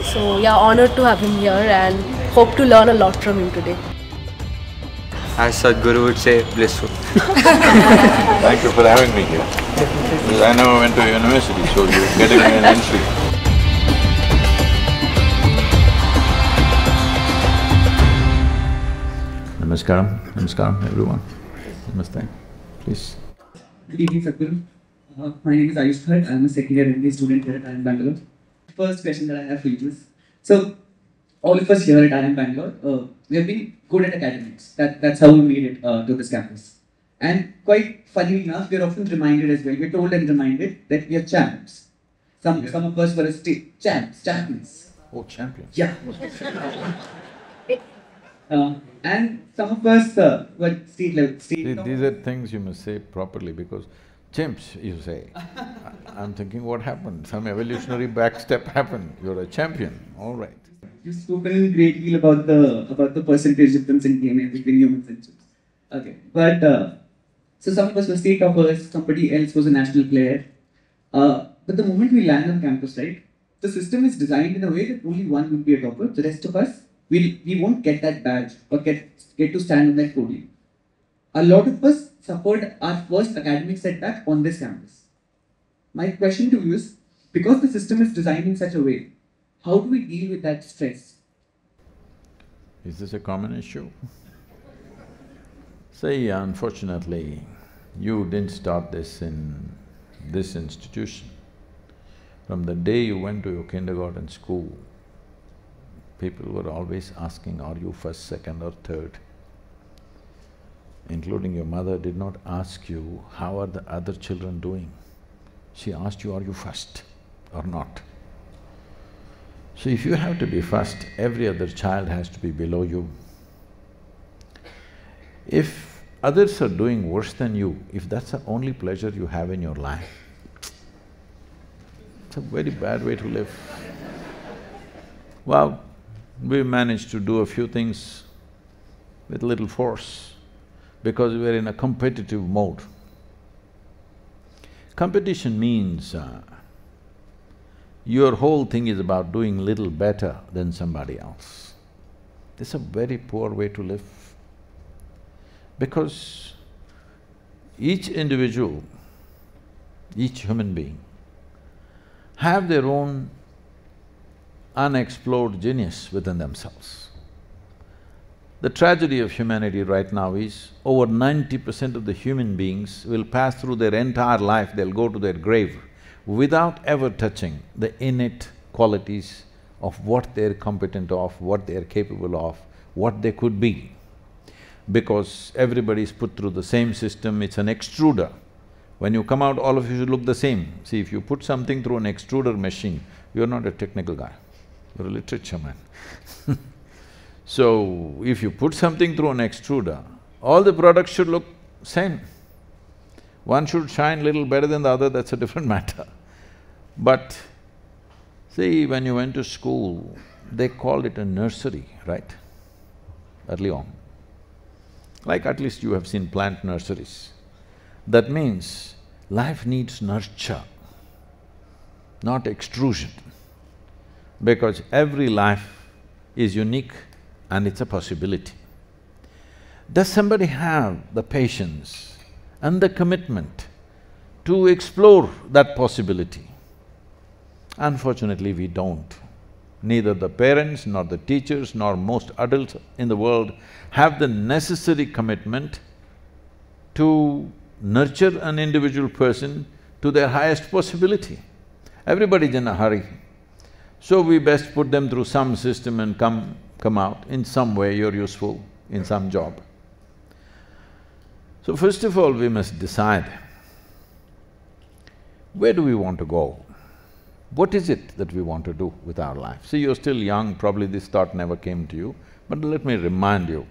So yeah, honored to have him here and hope to learn a lot from him today. As Sadhguru would say, blissful. Thank you for having me here. Because I never went to university, so you're getting me an entry. Namaskaram, namaskaram everyone. Namaste, please. Good evening, Sadhguru. Uh, my name is Ayush Bhatt. I'm a second year MBA student here at IIM Bangalore. First question that I have for you is, so all of us here at IIM Bangalore, uh, we have been good at academics. That, that's how we made it uh, to this campus. And quite funny enough, we are often reminded as well, we're told and reminded that we are champs. Some, some of us were a state champs, champions. Oh, champions. Yeah. uh, and some of us uh, were state level, state top- these are things you must say properly because chimps, you say. I'm thinking what happened? Some evolutionary backstep happened. You're a champion, all right. You've spoken a great deal about the about the percentage difference in DNA between humans and chimps. Okay, but uh, so some of us were state toppers, somebody else was a national player. Uh, but the moment we land on campus, right, the system is designed in a way that only one will be a topper. The rest of us, we we won't get that badge or get get to stand on that podium. A lot of us suffered our first academic setback on this campus. My question to you is, because the system is designed in such a way, how do we deal with that stress? Is this a common issue? Say, unfortunately, you didn't start this in this institution. From the day you went to your kindergarten school, people were always asking, are you first, second or third? Including your mother did not ask you, how are the other children doing? She asked you, are you first or not? So if you have to be first, every other child has to be below you. If others are doing worse than you, if that's the only pleasure you have in your life, it's a very bad way to live. Well, we managed to do a few things with little force because we're in a competitive mode. Competition means uh, your whole thing is about doing little better than somebody else. It's a very poor way to live. Because each individual, each human being have their own unexplored genius within themselves. The tragedy of humanity right now is over ninety percent of the human beings will pass through their entire life, they'll go to their grave without ever touching the innate qualities of what they're competent of, what they're capable of, what they could be. Because everybody's put through the same system, it's an extruder. When you come out, all of you should look the same. See, if you put something through an extruder machine, you're not a technical guy, you're a literature man So, if you put something through an extruder, all the products should look same. One should shine little better than the other, that's a different matter. But see, when you went to school, they called it a nursery, right? Early on. Like at least you have seen plant nurseries. That means life needs nurture, not extrusion. Because every life is unique and it's a possibility. Does somebody have the patience and the commitment to explore that possibility? Unfortunately, we don't. Neither the parents, nor the teachers, nor most adults in the world have the necessary commitment to nurture an individual person to their highest possibility. Everybody's in a hurry. So we best put them through some system and come… come out, in some way you're useful, in some job. So first of all, we must decide, where do we want to go? What is it that we want to do with our life? See, you're still young, probably this thought never came to you, but let me remind you,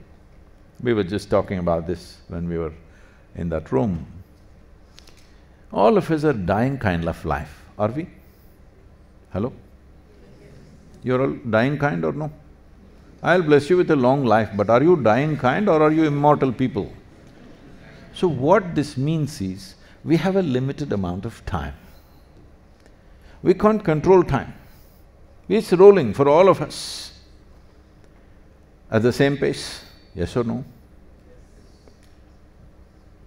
we were just talking about this when we were in that room. All of us are dying kind of life, are we? Hello? You're all dying kind or no? I'll bless you with a long life, but are you dying kind or are you immortal people? So what this means is, we have a limited amount of time. We can't control time. It's rolling for all of us. At the same pace, yes or no?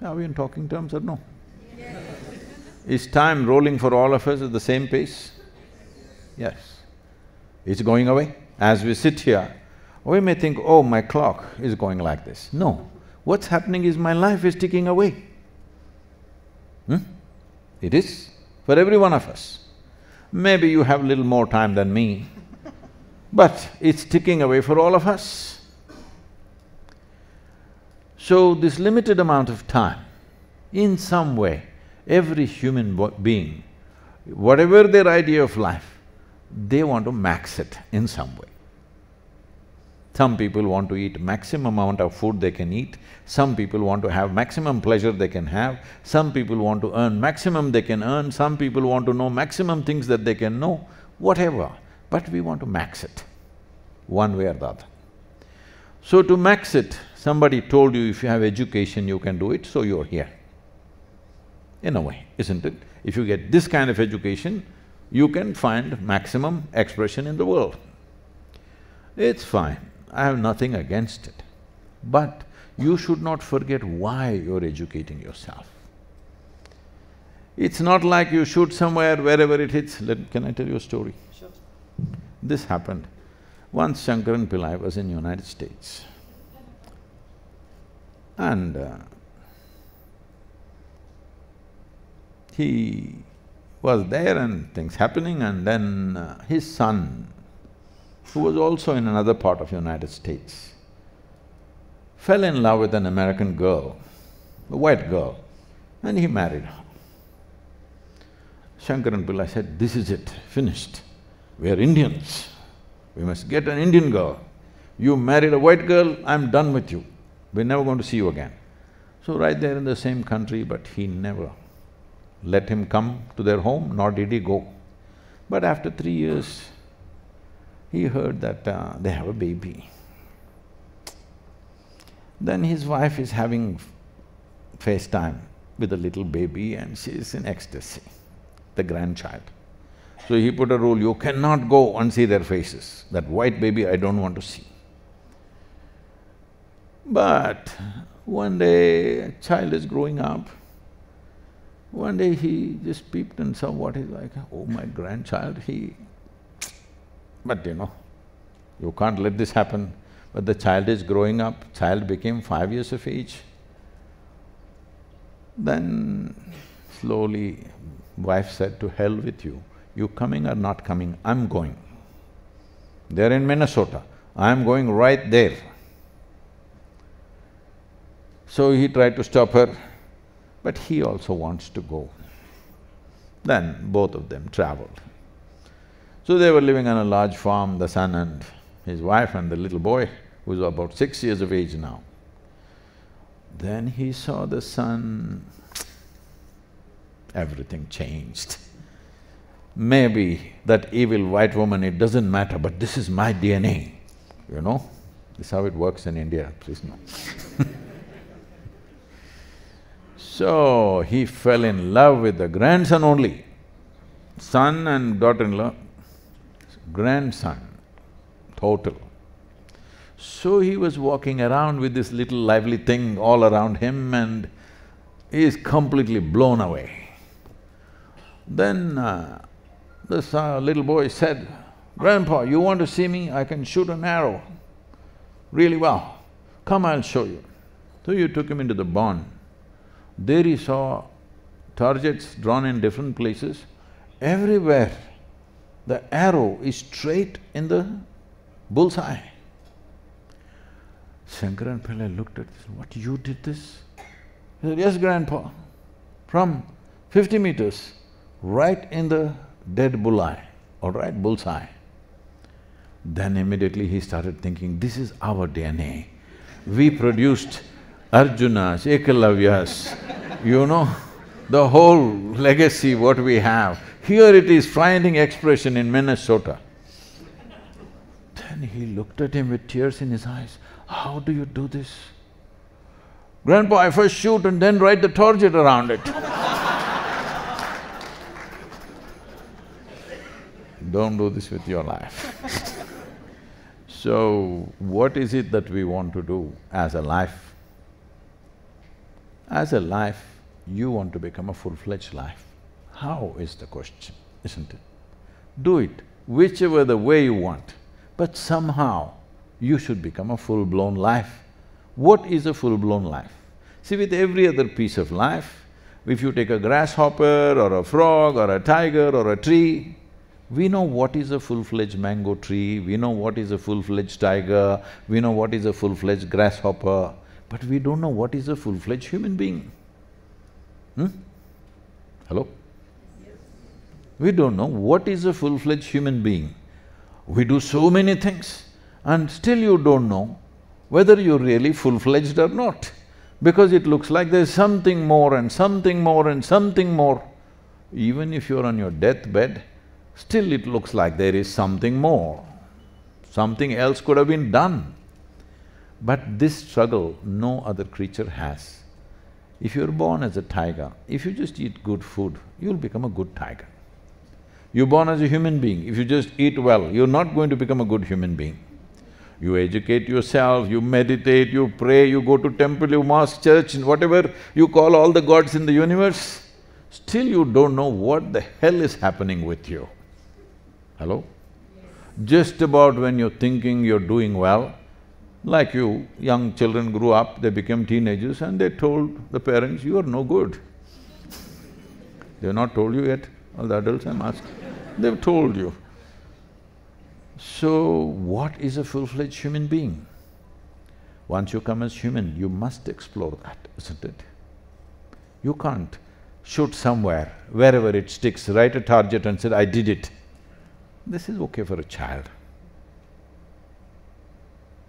Are we in talking terms or no? Is time rolling for all of us at the same pace? Yes. It's going away. As we sit here, we may think, oh, my clock is going like this. No, what's happening is my life is ticking away. Hmm? It is, for every one of us. Maybe you have little more time than me, but it's ticking away for all of us. So this limited amount of time, in some way, every human being, whatever their idea of life, they want to max it in some way. Some people want to eat maximum amount of food they can eat, some people want to have maximum pleasure they can have, some people want to earn maximum they can earn, some people want to know maximum things that they can know, whatever, but we want to max it, one way or the other. So to max it, somebody told you if you have education you can do it, so you're here. In a way, isn't it? If you get this kind of education, you can find maximum expression in the world. It's fine. I have nothing against it. But you should not forget why you're educating yourself. It's not like you shoot somewhere, wherever it hits. Let… can I tell you a story? Sure. This happened. Once Shankaran Pillai was in United States and uh, he was there and things happening and then uh, his son who was also in another part of United States, fell in love with an American girl, a white girl, and he married her. Shankaran Pillai said, this is it, finished. We are Indians, we must get an Indian girl. You married a white girl, I'm done with you. We're never going to see you again. So right there in the same country, but he never let him come to their home, nor did he go. But after three years, he heard that uh, they have a baby. Then his wife is having FaceTime with a little baby and she is in ecstasy, the grandchild. So he put a rule, you cannot go and see their faces. That white baby I don't want to see. But one day, a child is growing up. One day he just peeped and saw what he's like, oh, my grandchild, he but you know, you can't let this happen. But the child is growing up, child became five years of age. Then slowly, wife said, to hell with you, you coming or not coming, I'm going. They're in Minnesota, I'm going right there. So he tried to stop her, but he also wants to go. Then both of them traveled. So they were living on a large farm, the son and his wife and the little boy, who was about six years of age now. Then he saw the son, everything changed. Maybe that evil white woman, it doesn't matter, but this is my DNA, you know? This is how it works in India, please know So, he fell in love with the grandson only. Son and daughter-in-law grandson, total. So he was walking around with this little lively thing all around him and he is completely blown away. Then uh, this uh, little boy said, Grandpa, you want to see me? I can shoot an arrow really well. Come, I'll show you. So you took him into the barn. There he saw targets drawn in different places. Everywhere the arrow is straight in the bullseye. Shankaran Pillai looked at this, what, you did this? He said, yes, grandpa. From fifty meters, right in the dead bullseye, all right, bullseye. Then immediately he started thinking, this is our DNA. We produced Arjunas, Ekalavyas, you know, the whole legacy what we have. Here it is finding expression in Minnesota. Then he looked at him with tears in his eyes. How do you do this? Grandpa, I first shoot and then write the target around it. don't do this with your life. so, what is it that we want to do as a life? As a life, you want to become a full-fledged life. How is the question, isn't it? Do it whichever the way you want, but somehow you should become a full-blown life. What is a full-blown life? See, with every other piece of life, if you take a grasshopper or a frog or a tiger or a tree, we know what is a full-fledged mango tree, we know what is a full-fledged tiger, we know what is a full-fledged grasshopper, but we don't know what is a full-fledged human being. Hmm? Hello? We don't know what is a full-fledged human being. We do so many things and still you don't know whether you're really full-fledged or not because it looks like there's something more and something more and something more. Even if you're on your deathbed, still it looks like there is something more. Something else could have been done. But this struggle no other creature has. If you're born as a tiger, if you just eat good food, you'll become a good tiger. You're born as a human being, if you just eat well, you're not going to become a good human being. You educate yourself, you meditate, you pray, you go to temple, you mosque, church, and whatever you call all the gods in the universe, still you don't know what the hell is happening with you. Hello? Just about when you're thinking you're doing well, like you, young children grew up, they became teenagers and they told the parents, you are no good. They've not told you yet, all the adults I'm asking. They've told you. So, what is a full-fledged human being? Once you come as human, you must explore that, isn't it? You can't shoot somewhere, wherever it sticks, write a target and say, I did it. This is okay for a child.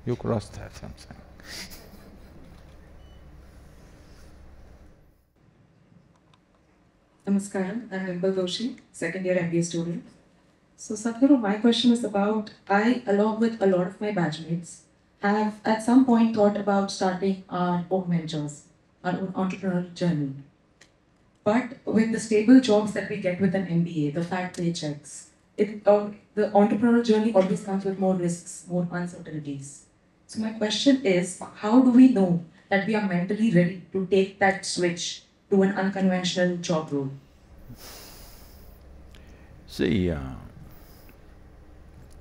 You cross that, I'm Namaskaram, I'm Wimbal Doshi, second year MBA student. So Sadhguru, my question is about, I along with a lot of my batchmates have at some point thought about starting our own ventures, our own entrepreneurial journey. But with the stable jobs that we get with an MBA, the fat paychecks, it, uh, the entrepreneurial journey always comes with more risks, more uncertainties. So my question is, how do we know that we are mentally ready to take that switch to an unconventional job role? See, uh,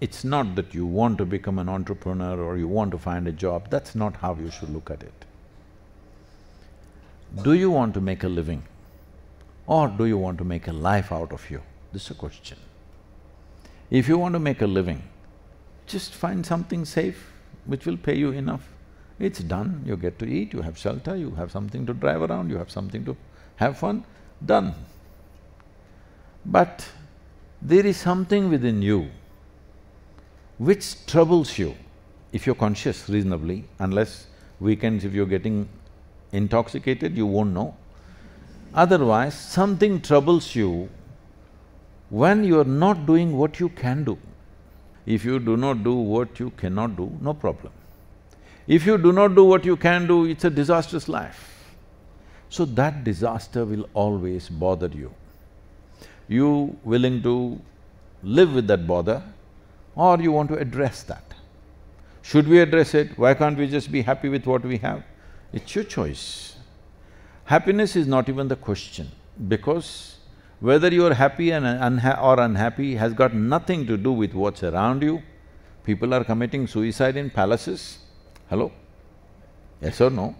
it's not that you want to become an entrepreneur or you want to find a job, that's not how you should look at it. Do you want to make a living or do you want to make a life out of you? This is a question. If you want to make a living, just find something safe which will pay you enough. It's done, you get to eat, you have shelter, you have something to drive around, you have something to have fun, done. But there is something within you which troubles you if you're conscious reasonably, unless weekends if you're getting intoxicated, you won't know. Otherwise, something troubles you when you're not doing what you can do. If you do not do what you cannot do, no problem. If you do not do what you can do, it's a disastrous life. So that disaster will always bother you. You willing to live with that bother or you want to address that? Should we address it? Why can't we just be happy with what we have? It's your choice. Happiness is not even the question because whether you're happy and unha or unhappy has got nothing to do with what's around you. People are committing suicide in palaces. Hello? Yes or no?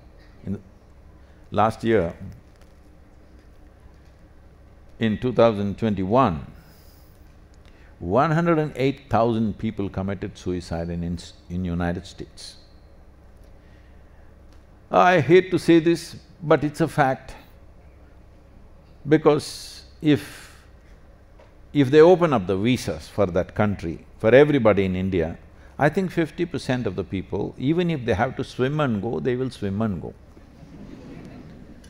In last year, in 2021, 108,000 people committed suicide in, in, in United States. I hate to say this, but it's a fact. Because if… if they open up the visas for that country, for everybody in India, I think fifty percent of the people, even if they have to swim and go, they will swim and go.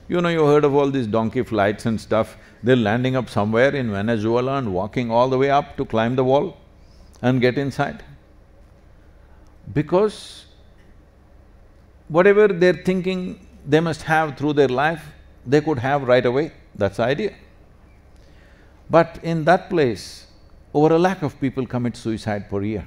You know, you heard of all these donkey flights and stuff, they're landing up somewhere in Venezuela and walking all the way up to climb the wall and get inside. Because whatever they're thinking they must have through their life, they could have right away, that's the idea. But in that place, over a lakh of people commit suicide per year.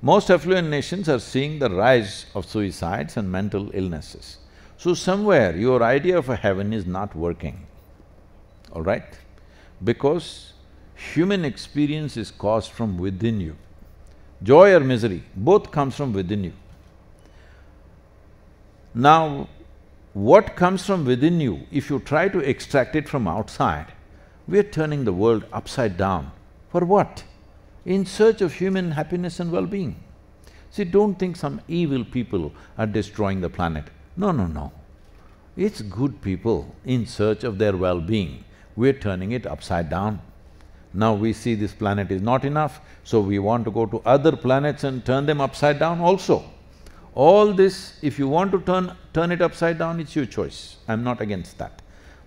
Most affluent nations are seeing the rise of suicides and mental illnesses. So somewhere your idea of a heaven is not working, all right? Because human experience is caused from within you. Joy or misery, both comes from within you. Now, what comes from within you, if you try to extract it from outside, we're turning the world upside down. For what? In search of human happiness and well-being. See, don't think some evil people are destroying the planet. No, no, no. It's good people in search of their well-being. We're turning it upside down. Now we see this planet is not enough, so we want to go to other planets and turn them upside down also. All this, if you want to turn… turn it upside down, it's your choice, I'm not against that.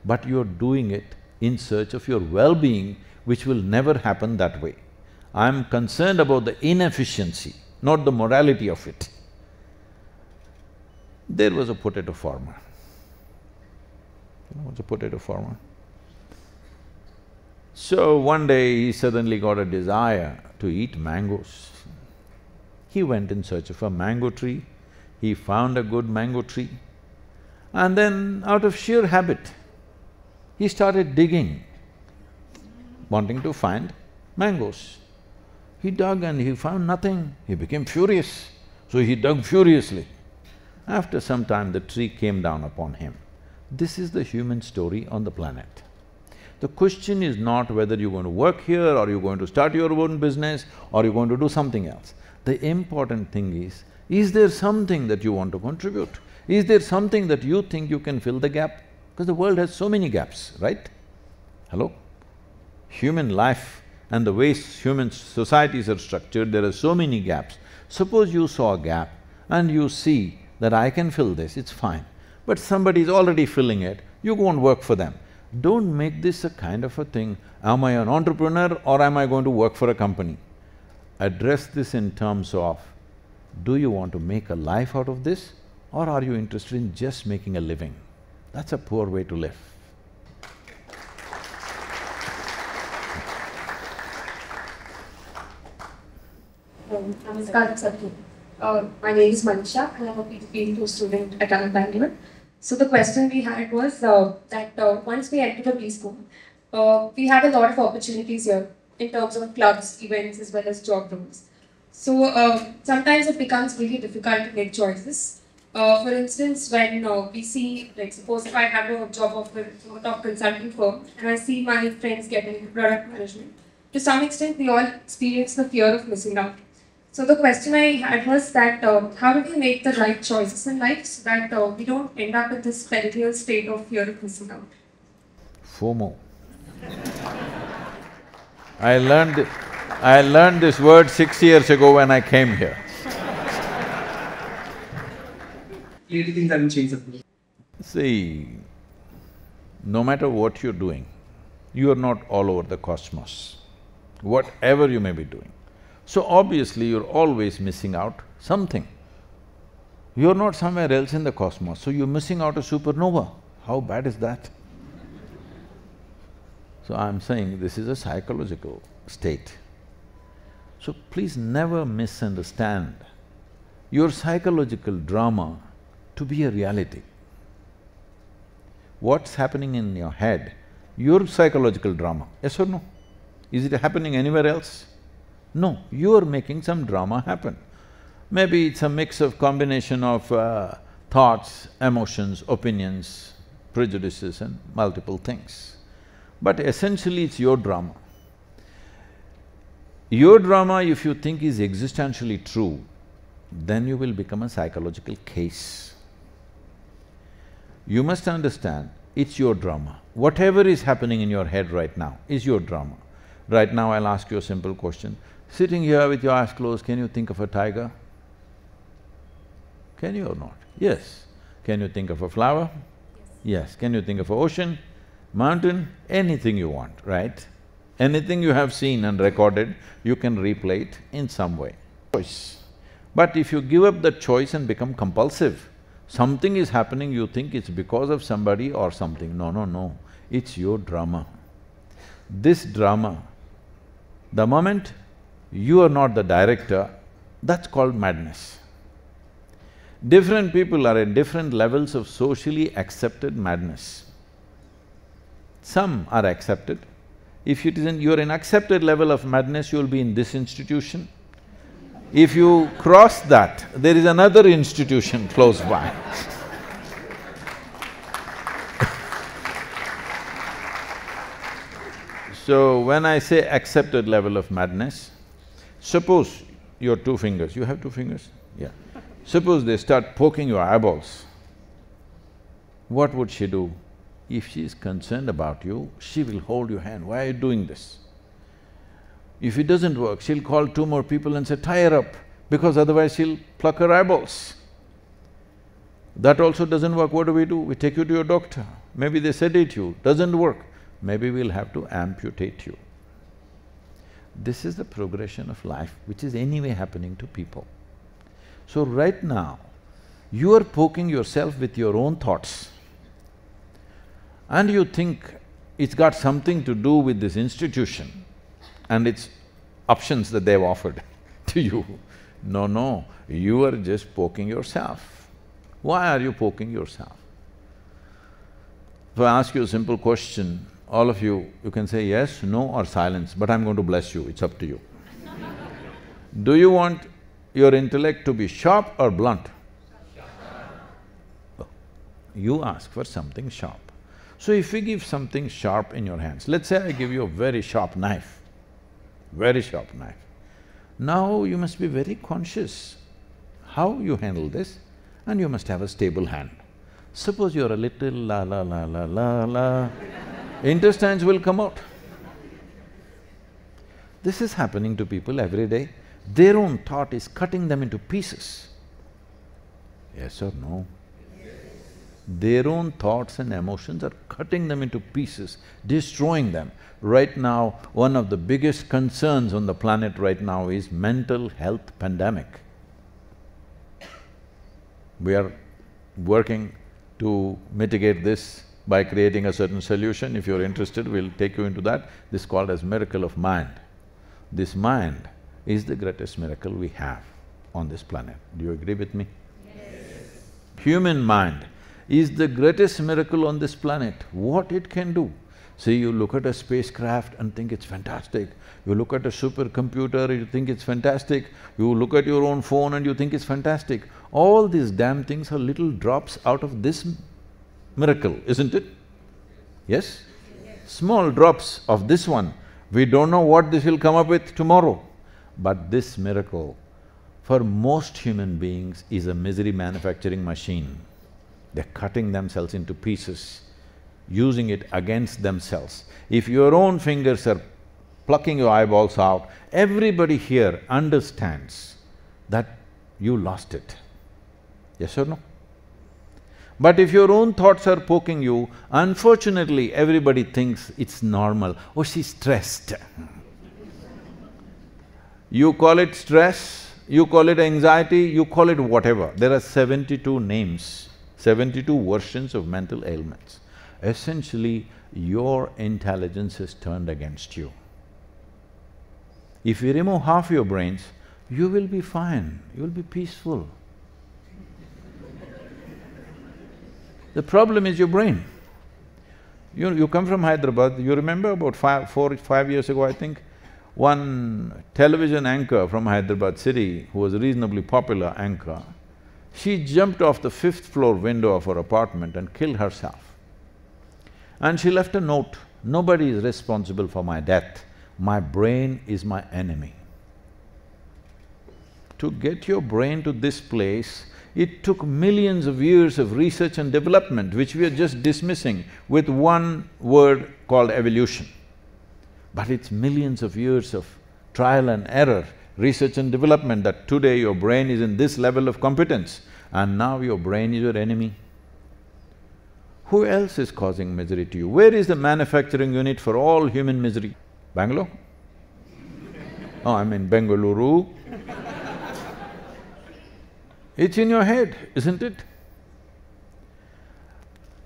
But you're doing it in search of your well-being, which will never happen that way. I'm concerned about the inefficiency, not the morality of it. There was a potato farmer. You know what's a potato farmer? So one day he suddenly got a desire to eat mangoes. He went in search of a mango tree, he found a good mango tree, and then out of sheer habit, he started digging, wanting to find mangoes. He dug and he found nothing, he became furious, so he dug furiously. After some time, the tree came down upon him. This is the human story on the planet. The question is not whether you're going to work here or you're going to start your own business or you're going to do something else. The important thing is, is there something that you want to contribute? Is there something that you think you can fill the gap? Because the world has so many gaps, right? Hello? Human life and the way human societies are structured, there are so many gaps. Suppose you saw a gap and you see that I can fill this, it's fine. But somebody is already filling it, you go and work for them. Don't make this a kind of a thing, am I an entrepreneur or am I going to work for a company? Address this in terms of, do you want to make a life out of this or are you interested in just making a living? That's a poor way to live. Um, Namaskar. Uh, my name is Manisha and I'm a PhD student at IIM Bangalore. So the question we had was uh, that uh, once we entered the B school, uh, we had a lot of opportunities here in terms of clubs, events, as well as job roles. So uh, sometimes it becomes really difficult to make choices. Uh, for instance, when uh, we see, like suppose if I have a job offer from a top consulting firm and I see my friends getting product management, to some extent we all experience the fear of missing out. So the question I had was that uh, how do we make the right choices in life so that uh, we don't end up in this perennial state of fear of missing out? FOMO. I learned… I learned this word six years ago when I came here. Clearly things haven't changed. See, no matter what you're doing, you are not all over the cosmos, whatever you may be doing. So obviously you're always missing out something. You're not somewhere else in the cosmos, so you're missing out a supernova. How bad is that? So I'm saying this is a psychological state. So please never misunderstand your psychological drama to be a reality. What's happening in your head, your psychological drama, yes or no? Is it happening anywhere else? No, you're making some drama happen. Maybe it's a mix of combination of uh, thoughts, emotions, opinions, prejudices and multiple things. But essentially it's your drama. Your drama, if you think is existentially true, then you will become a psychological case. You must understand, it's your drama. Whatever is happening in your head right now is your drama. Right now I'll ask you a simple question. Sitting here with your eyes closed, can you think of a tiger? Can you or not? Yes. Can you think of a flower? Yes. yes. Can you think of a ocean, mountain, anything you want, right? Anything you have seen and recorded, you can replay it in some way. Choice. But if you give up the choice and become compulsive, something is happening, you think it's because of somebody or something. No, no, no, it's your drama. This drama The moment you are not the director, that's called madness. Different people are at different levels of socially accepted madness. Some are accepted. If it isn't… you're in accepted level of madness, you'll be in this institution. If you cross that, there is another institution close by So when I say accepted level of madness, suppose your two fingers, you have two fingers? Yeah. Suppose they start poking your eyeballs, what would she do? If she is concerned about you, she will hold your hand, why are you doing this? If it doesn't work, she'll call two more people and say, tie her up, because otherwise she'll pluck her eyeballs. That also doesn't work, what do we do? We take you to your doctor. Maybe they sedate you, doesn't work maybe we'll have to amputate you. This is the progression of life which is anyway happening to people. So right now, you are poking yourself with your own thoughts and you think it's got something to do with this institution and its options that they've offered to you. No, no, you are just poking yourself. Why are you poking yourself? If I ask you a simple question, all of you, you can say yes, no or silence, but I'm going to bless you, it's up to you. Do you want your intellect to be sharp or blunt? Oh, you ask for something sharp. So if we give something sharp in your hands, let's say I give you a very sharp knife, very sharp knife. Now you must be very conscious how you handle this and you must have a stable hand. Suppose you're a little la la la la la la intestines will come out. This is happening to people every day. Their own thought is cutting them into pieces. Yes or no? Their own thoughts and emotions are cutting them into pieces, destroying them. Right now, one of the biggest concerns on the planet right now is mental health pandemic. We are working to mitigate this by creating a certain solution. If you're interested, we'll take you into that. This is called as miracle of mind. This mind is the greatest miracle we have on this planet. Do you agree with me? Yes. Human mind is the greatest miracle on this planet, what it can do. See, you look at a spacecraft and think it's fantastic. You look at a supercomputer, you think it's fantastic. You look at your own phone and you think it's fantastic. All these damn things are little drops out of this miracle, isn't it? Yes? Small drops of this one, we don't know what this will come up with tomorrow. But this miracle, for most human beings, is a misery manufacturing machine. They're cutting themselves into pieces, using it against themselves. If your own fingers are plucking your eyeballs out, everybody here understands that you lost it. Yes or no? But if your own thoughts are poking you, unfortunately everybody thinks it's normal, oh she's stressed. You call it stress, you call it anxiety, you call it whatever. There are seventy-two names, seventy-two versions of mental ailments. Essentially, your intelligence is turned against you. If you remove half your brains, you will be fine, you will be peaceful. The problem is your brain. You, you come from Hyderabad, you remember about five, four, five years ago, I think, one television anchor from Hyderabad city, who was a reasonably popular anchor, she jumped off the fifth floor window of her apartment and killed herself. And she left a note, nobody is responsible for my death, my brain is my enemy. To get your brain to this place, it took millions of years of research and development, which we are just dismissing with one word called evolution. But it's millions of years of trial and error, research and development that today your brain is in this level of competence and now your brain is your enemy. Who else is causing misery to you? Where is the manufacturing unit for all human misery? Bangalore? Oh, I mean Bengaluru it's in your head, isn't it?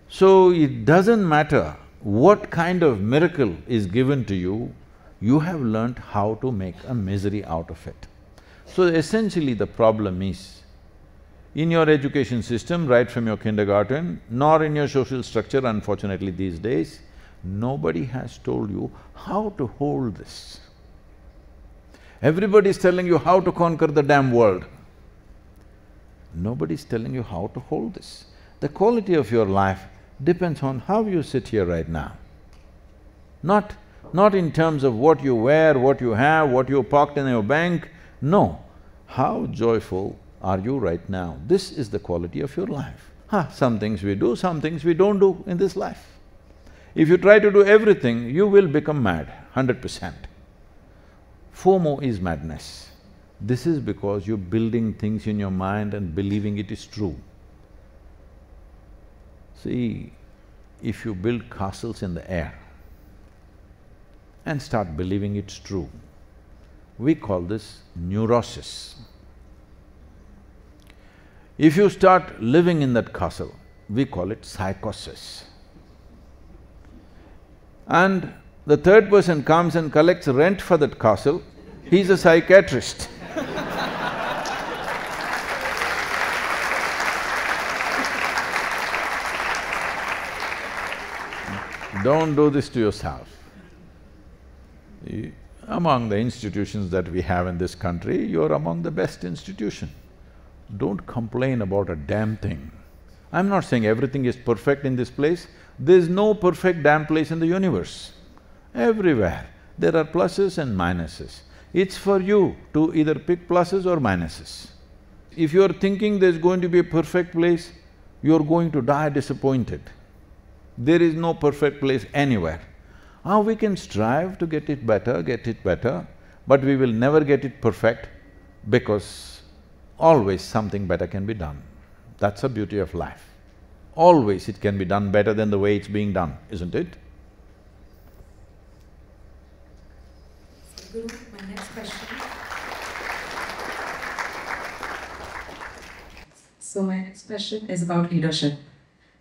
So it doesn't matter what kind of miracle is given to you, you have learnt how to make a misery out of it. So essentially the problem is, in your education system, right from your kindergarten, nor in your social structure unfortunately these days, nobody has told you how to hold this. Everybody is telling you how to conquer the damn world. Nobody is telling you how to hold this. The quality of your life depends on how you sit here right now. Not… not in terms of what you wear, what you have, what you parked in your bank, no. How joyful are you right now? This is the quality of your life. Some things we do, some things we don't do in this life. If you try to do everything, you will become mad, hundred percent. FOMO is madness. This is because you're building things in your mind and believing it is true. See, if you build castles in the air and start believing it's true, we call this neurosis. If you start living in that castle, we call it psychosis. And the third person comes and collects rent for that castle, he's a psychiatrist. Don't do this to yourself. Among the institutions that we have in this country, you're among the best institution. Don't complain about a damn thing. I'm not saying everything is perfect in this place, there's no perfect damn place in the universe. Everywhere, there are pluses and minuses. It's for you to either pick pluses or minuses. If you're thinking there's going to be a perfect place, you're going to die disappointed. There is no perfect place anywhere. Ah, we can strive to get it better, get it better, but we will never get it perfect because always something better can be done. That's the beauty of life. Always it can be done better than the way it's being done, isn't it? Guru, my next question. So my next question is about leadership.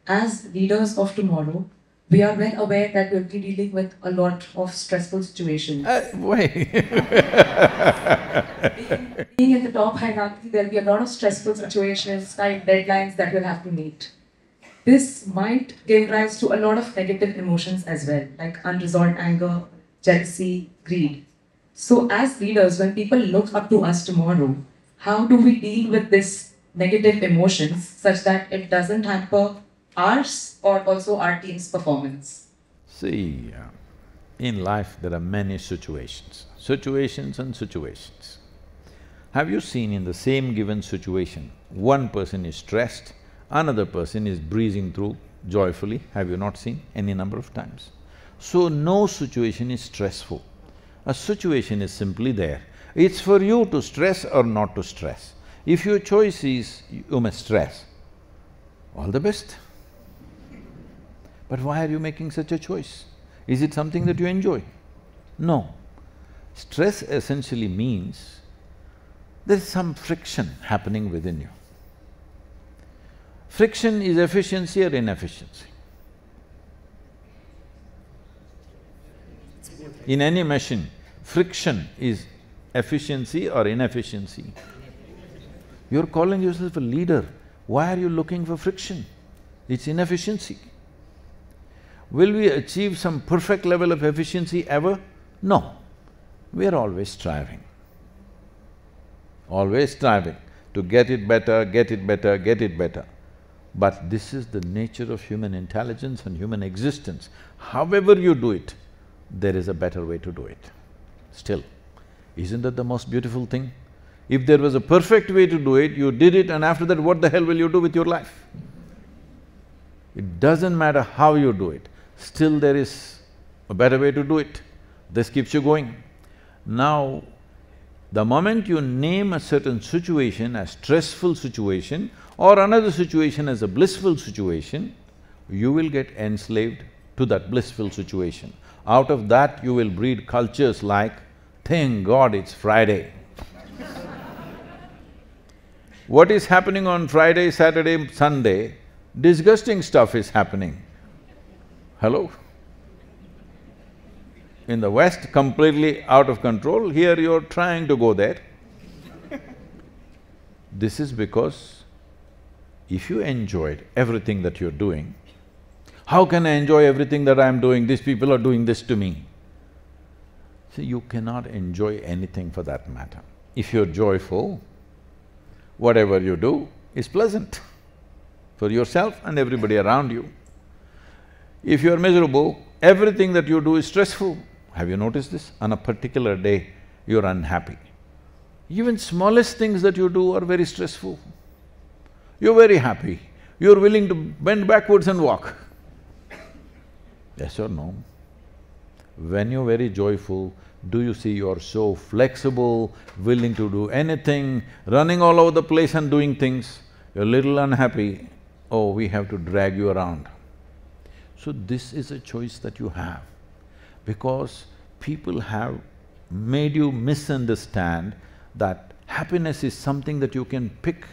As leaders of tomorrow, we are well aware that we'll be dealing with a lot of stressful situations. Uh, wait Being in the top hierarchy, there'll be a lot of stressful situations, tight deadlines that we'll have to meet. This might give rise to a lot of negative emotions as well, like unresolved anger, jealousy, greed. So as leaders, when people look up to us tomorrow, how do we deal with this negative emotions such that it doesn't hamper ours or also our team's performance? See, uh, in life there are many situations, situations and situations. Have you seen in the same given situation, one person is stressed, another person is breezing through joyfully, have you not seen any number of times? So no situation is stressful. A situation is simply there. It's for you to stress or not to stress. If your choice is you must stress, all the best. But why are you making such a choice? Is it something that you enjoy? No. Stress essentially means there is some friction happening within you. Friction is efficiency or inefficiency. In any machine, friction is efficiency or inefficiency. You're calling yourself a leader, why are you looking for friction? It's inefficiency. Will we achieve some perfect level of efficiency ever? No. We are always striving. Always striving to get it better, get it better, get it better. But this is the nature of human intelligence and human existence. However you do it, there is a better way to do it. Still, isn't that the most beautiful thing? If there was a perfect way to do it, you did it and after that what the hell will you do with your life? It doesn't matter how you do it, still there is a better way to do it. This keeps you going. Now, the moment you name a certain situation as stressful situation or another situation as a blissful situation, you will get enslaved to that blissful situation. Out of that, you will breed cultures like, thank God it's Friday. what is happening on Friday, Saturday, Sunday, disgusting stuff is happening. Hello? In the West, completely out of control, here you're trying to go there. this is because if you enjoyed everything that you're doing, how can I enjoy everything that I'm doing? These people are doing this to me. See, you cannot enjoy anything for that matter. If you're joyful, whatever you do is pleasant for yourself and everybody around you. If you're miserable, everything that you do is stressful. Have you noticed this? On a particular day, you're unhappy. Even smallest things that you do are very stressful. You're very happy, you're willing to bend backwards and walk. Yes or no? When you're very joyful, do you see you're so flexible, willing to do anything, running all over the place and doing things? You're a little unhappy, oh, we have to drag you around. So this is a choice that you have because people have made you misunderstand that happiness is something that you can pick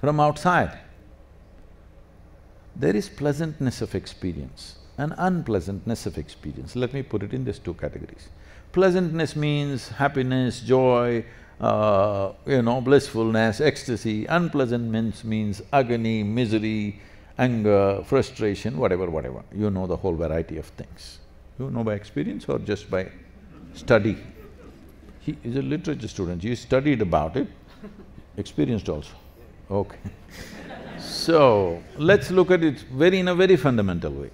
from outside. There is pleasantness of experience and unpleasantness of experience. Let me put it in these two categories. Pleasantness means happiness, joy, uh, you know, blissfulness, ecstasy. Unpleasantness means agony, misery, anger, frustration, whatever, whatever. You know the whole variety of things. You know by experience or just by study? He is a literature student, he studied about it, experienced also. Okay. so, let's look at it very… in a very fundamental way.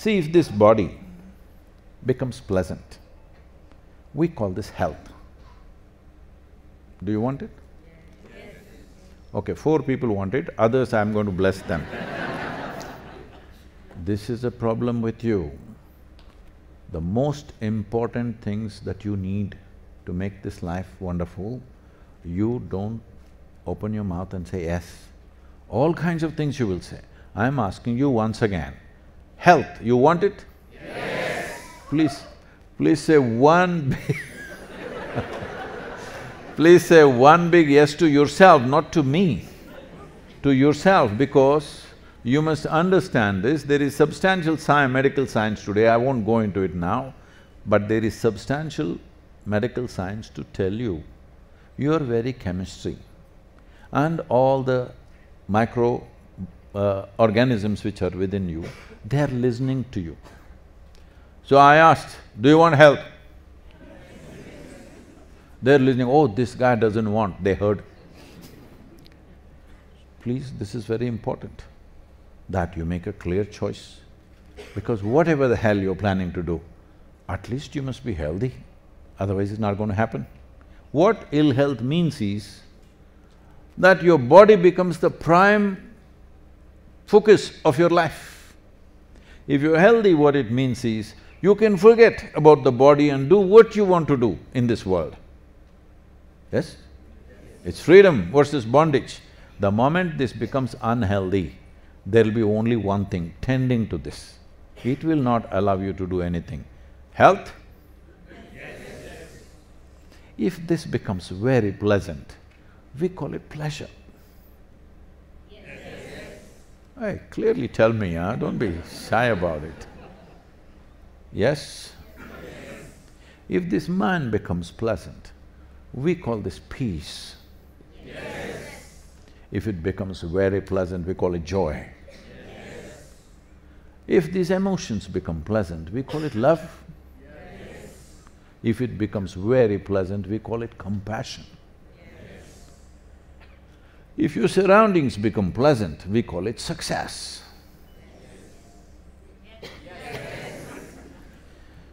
See, if this body becomes pleasant, we call this health. Do you want it? Yes. Okay, four people want it, others I'm going to bless them. this is a problem with you. The most important things that you need to make this life wonderful, you don't open your mouth and say yes. All kinds of things you will say. I'm asking you once again, health, you want it? Yes. Please, please say one big Please say one big yes to yourself, not to me, to yourself because you must understand this, there is substantial science, medical science today, I won't go into it now, but there is substantial medical science to tell you, your very chemistry. And all the micro uh, organisms which are within you, they are listening to you. So I asked, do you want help? They're listening, oh, this guy doesn't want, they heard. Please, this is very important, that you make a clear choice. Because whatever the hell you're planning to do, at least you must be healthy, otherwise it's not going to happen. What ill health means is that your body becomes the prime focus of your life. If you're healthy, what it means is, you can forget about the body and do what you want to do in this world. Yes? It's freedom versus bondage. The moment this becomes unhealthy, there'll be only one thing, tending to this. It will not allow you to do anything. Health? If this becomes very pleasant, we call it pleasure. Hey, clearly tell me, huh? don't be shy about it. Yes? If this mind becomes pleasant, we call this peace. Yes. If it becomes very pleasant, we call it joy. Yes. If these emotions become pleasant, we call it love. Yes. If it becomes very pleasant, we call it compassion. If your surroundings become pleasant, we call it success.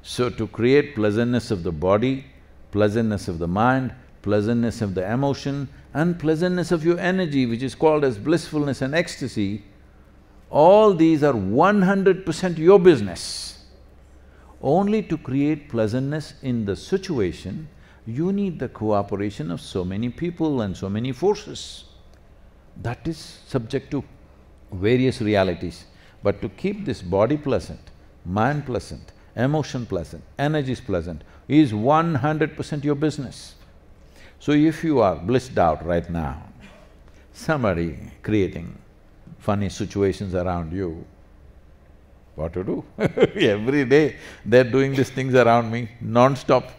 So to create pleasantness of the body, pleasantness of the mind, pleasantness of the emotion and pleasantness of your energy which is called as blissfulness and ecstasy, all these are one hundred percent your business. Only to create pleasantness in the situation, you need the cooperation of so many people and so many forces. That is subject to various realities. But to keep this body pleasant, mind pleasant, emotion pleasant, energy is pleasant, is one hundred percent your business. So if you are blissed out right now, somebody creating funny situations around you, what to do? Every day they're doing these things around me non-stop.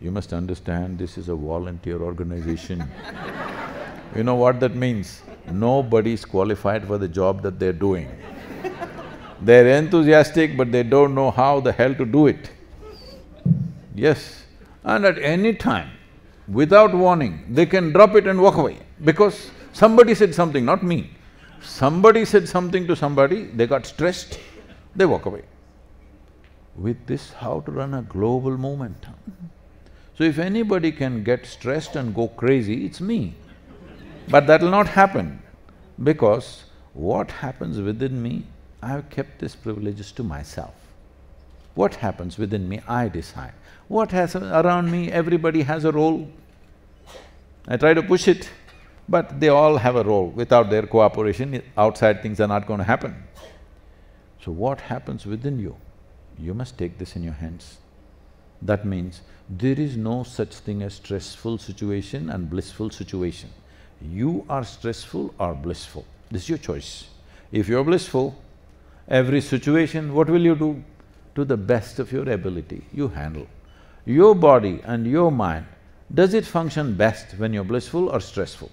You must understand, this is a volunteer organization. you know what that means? Nobody's qualified for the job that they're doing. They're enthusiastic, but they don't know how the hell to do it. Yes, and at any time, without warning, they can drop it and walk away because somebody said something, not me. Somebody said something to somebody, they got stressed, they walk away. With this, how to run a global movement? So if anybody can get stressed and go crazy, it's me. But that'll not happen because what happens within me I have kept these privileges to myself. What happens within me, I decide. What has around me, everybody has a role. I try to push it, but they all have a role. Without their cooperation, outside things are not going to happen. So what happens within you, you must take this in your hands. That means there is no such thing as stressful situation and blissful situation. You are stressful or blissful, this is your choice. If you're blissful, Every situation, what will you do? To the best of your ability, you handle. Your body and your mind, does it function best when you're blissful or stressful?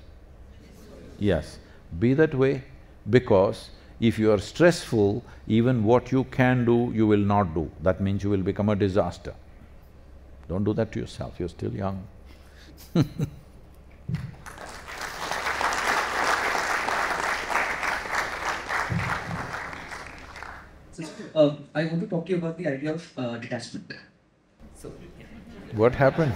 Yes, be that way because if you are stressful, even what you can do, you will not do. That means you will become a disaster. Don't do that to yourself, you're still young So, uh, I want to talk to you about the idea of uh, detachment. So, yeah. What happened?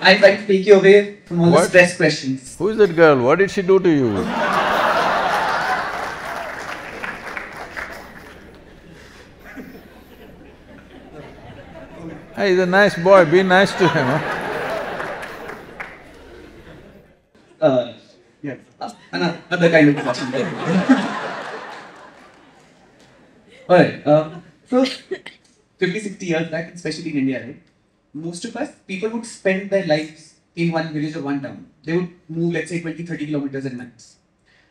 I try to take you away from all what? the stress questions. Who is that girl? What did she do to you? hey, he's a nice boy, be nice to him, huh? Uh, yeah, uh, another kind of detachment. Alright, um, so 50, 60 years back, especially in India, right? Most of us, people would spend their lives in one village or one town. They would move, let's say, 20, 30 kilometers in months.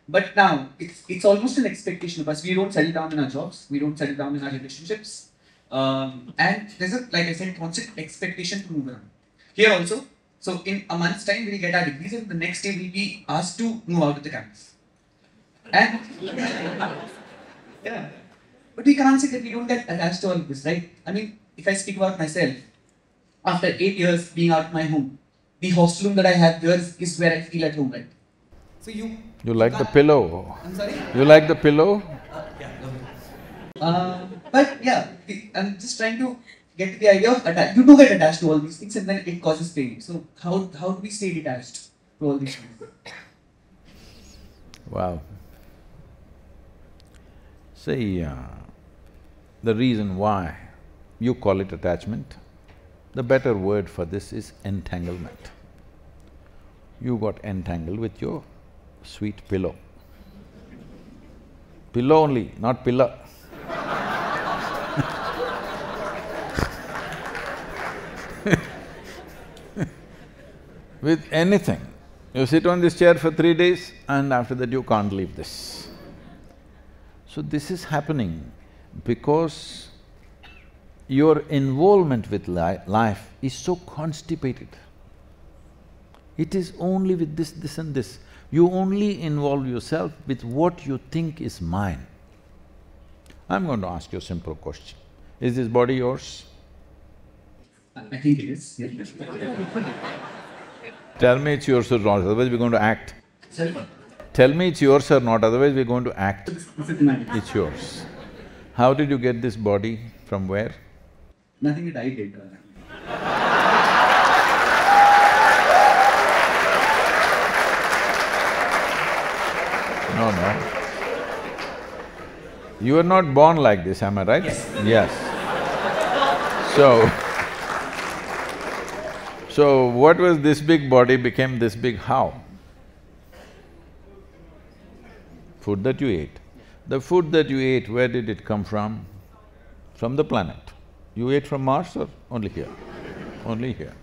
But now, it's, it's almost an expectation of us. We don't settle down in our jobs, we don't settle down in our relationships. Um, and there's a, like I said, constant expectation to move around. Here also, so in a month's time, we'll get our degrees and the next day we'll be asked to move out of the campus. And yeah. But we can't say that we don't get attached to all of this, right? I mean, if I speak about myself, after eight years being out of my home, the hostel room that I have here is, is where I feel at home, right? So you… You like the pillow? I'm sorry? You like the pillow? Uh, yeah, uh, but yeah, I'm just trying to get to the idea of attach. You do get attached to all these things and then it causes pain. So how, how do we stay detached to all these things? Wow. See, uh, the reason why you call it attachment, the better word for this is entanglement. You got entangled with your sweet pillow. Pillow only, not pillar. with anything. You sit on this chair for three days and after that you can't leave this. So this is happening because your involvement with li life is so constipated. It is only with this, this and this. You only involve yourself with what you think is mine. I'm going to ask you a simple question. Is this body yours? I think it is, yeah. Tell me it's yours or not, otherwise we're going to act. Sorry? Tell me it's yours or not, otherwise we're going to act. This, this is mine. It's yours. How did you get this body? From where? Nothing that I did. No, no. You were not born like this, am I right? Yes. Yes. So, so what was this big body became this big how? Food that you ate. The food that you ate, where did it come from? From the planet. You ate from Mars or only here? Only here.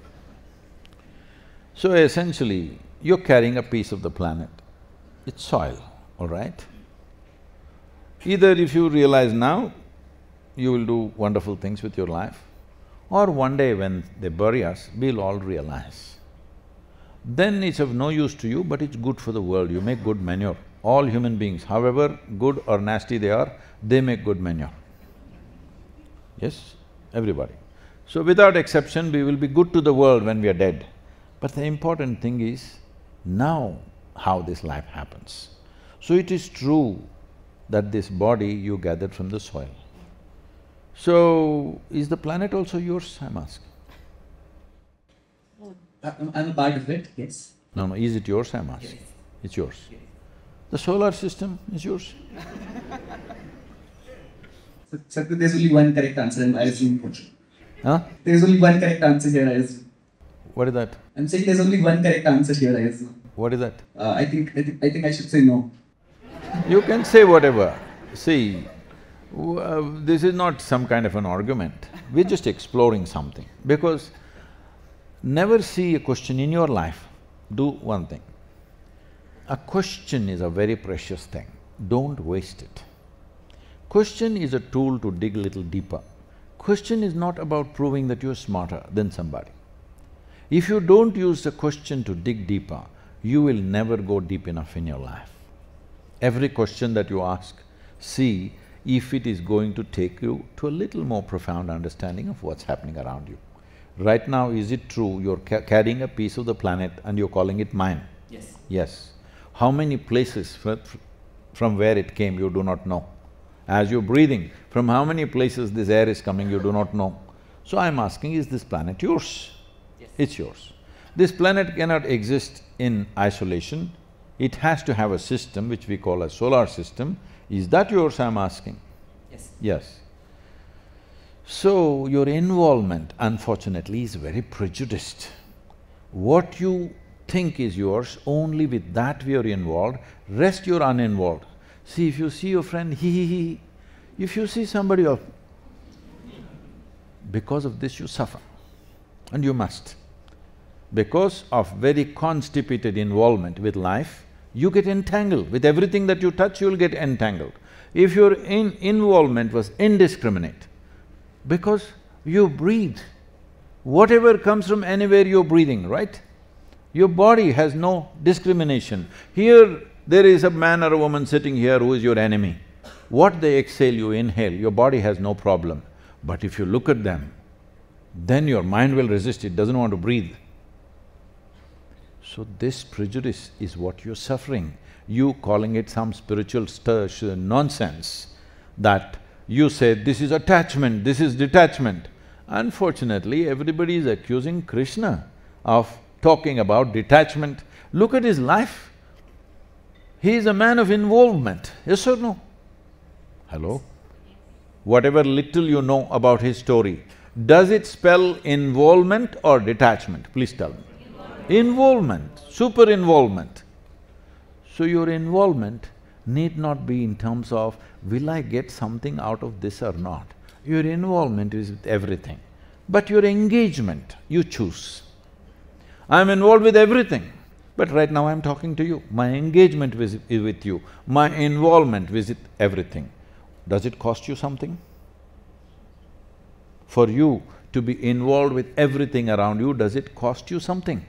So essentially, you're carrying a piece of the planet. It's soil, all right? Either if you realize now, you will do wonderful things with your life, or one day when they bury us, we'll all realize. Then it's of no use to you, but it's good for the world, you make good manure. All human beings, however good or nasty they are, they make good manure. Yes, everybody. So without exception, we will be good to the world when we are dead. But the important thing is now how this life happens. So it is true that this body you gathered from the soil. So, is the planet also yours, I'm asking? I'm, I'm a part of it, yes. No, no, is it yours, I'm asking? It's yours. The solar system is yours. So, there's only one correct answer and I assume Huh? There's only one correct answer here, I assume. What is that? I'm saying there's only one correct answer here, I assume. What is that? Uh, I think, I think, I think I should say no. You can say whatever. See, uh, this is not some kind of an argument, we're just exploring something. Because never see a question in your life, do one thing. A question is a very precious thing, don't waste it. Question is a tool to dig a little deeper. Question is not about proving that you're smarter than somebody. If you don't use the question to dig deeper, you will never go deep enough in your life. Every question that you ask, see if it is going to take you to a little more profound understanding of what's happening around you. Right now, is it true you're ca carrying a piece of the planet and you're calling it mine? Yes. Yes. How many places fr from where it came you do not know? As you're breathing, from how many places this air is coming you do not know. So I'm asking, is this planet yours? Yes. It's yours. This planet cannot exist in isolation, it has to have a system which we call a solar system. Is that yours, I'm asking? Yes. Yes. So, your involvement unfortunately is very prejudiced. What you think is yours, only with that we are involved, rest you're uninvolved. See, if you see your friend, he he he, if you see somebody else, because of this you suffer, and you must. Because of very constipated involvement with life, you get entangled. With everything that you touch, you'll get entangled. If your in involvement was indiscriminate, because you breathe, whatever comes from anywhere you're breathing, right? Your body has no discrimination. Here, there is a man or a woman sitting here who is your enemy. What they exhale, you inhale, your body has no problem. But if you look at them, then your mind will resist, it doesn't want to breathe. So this prejudice is what you're suffering. You calling it some spiritual stir nonsense, that you say this is attachment, this is detachment. Unfortunately, everybody is accusing Krishna of talking about detachment. Look at his life. He is a man of involvement, yes or no? Hello? Whatever little you know about his story, does it spell involvement or detachment? Please tell me. Involvement, super involvement. So your involvement need not be in terms of, will I get something out of this or not? Your involvement is with everything. But your engagement, you choose. I'm involved with everything, but right now I'm talking to you. My engagement is is with you, my involvement with everything. Does it cost you something? For you to be involved with everything around you, does it cost you something?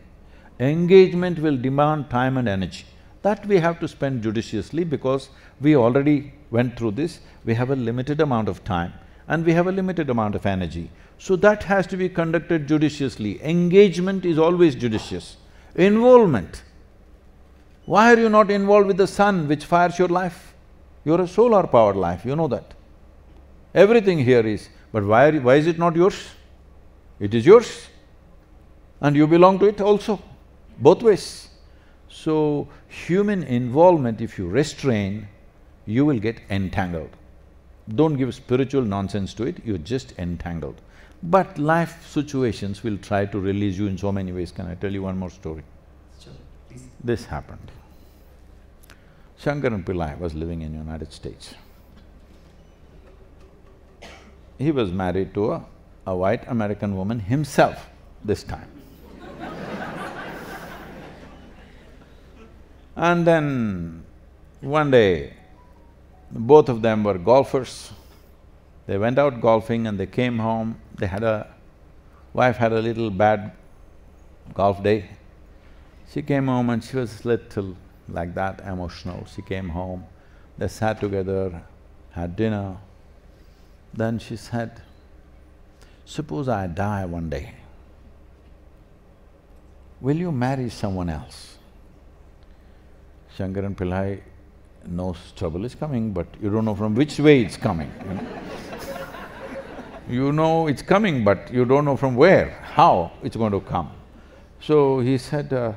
Engagement will demand time and energy. That we have to spend judiciously because we already went through this, we have a limited amount of time and we have a limited amount of energy. So that has to be conducted judiciously. Engagement is always judicious. Involvement. Why are you not involved with the sun which fires your life? You're a solar-powered life, you know that. Everything here is, but why, are, why is it not yours? It is yours and you belong to it also, both ways. So, human involvement, if you restrain, you will get entangled. Don't give spiritual nonsense to it, you're just entangled. But life situations will try to release you in so many ways. Can I tell you one more story? Sure, please. This happened. Shankaran Pillai was living in United States. He was married to a, a white American woman himself this time. and then, one day, both of them were golfers They went out golfing and they came home, they had a… wife had a little bad golf day. She came home and she was little like that, emotional. She came home, they sat together, had dinner. Then she said, suppose I die one day, will you marry someone else? Shankaran Pillai knows trouble is coming, but you don't know from which way it's coming, you know? You know it's coming, but you don't know from where, how it's going to come. So he said, uh,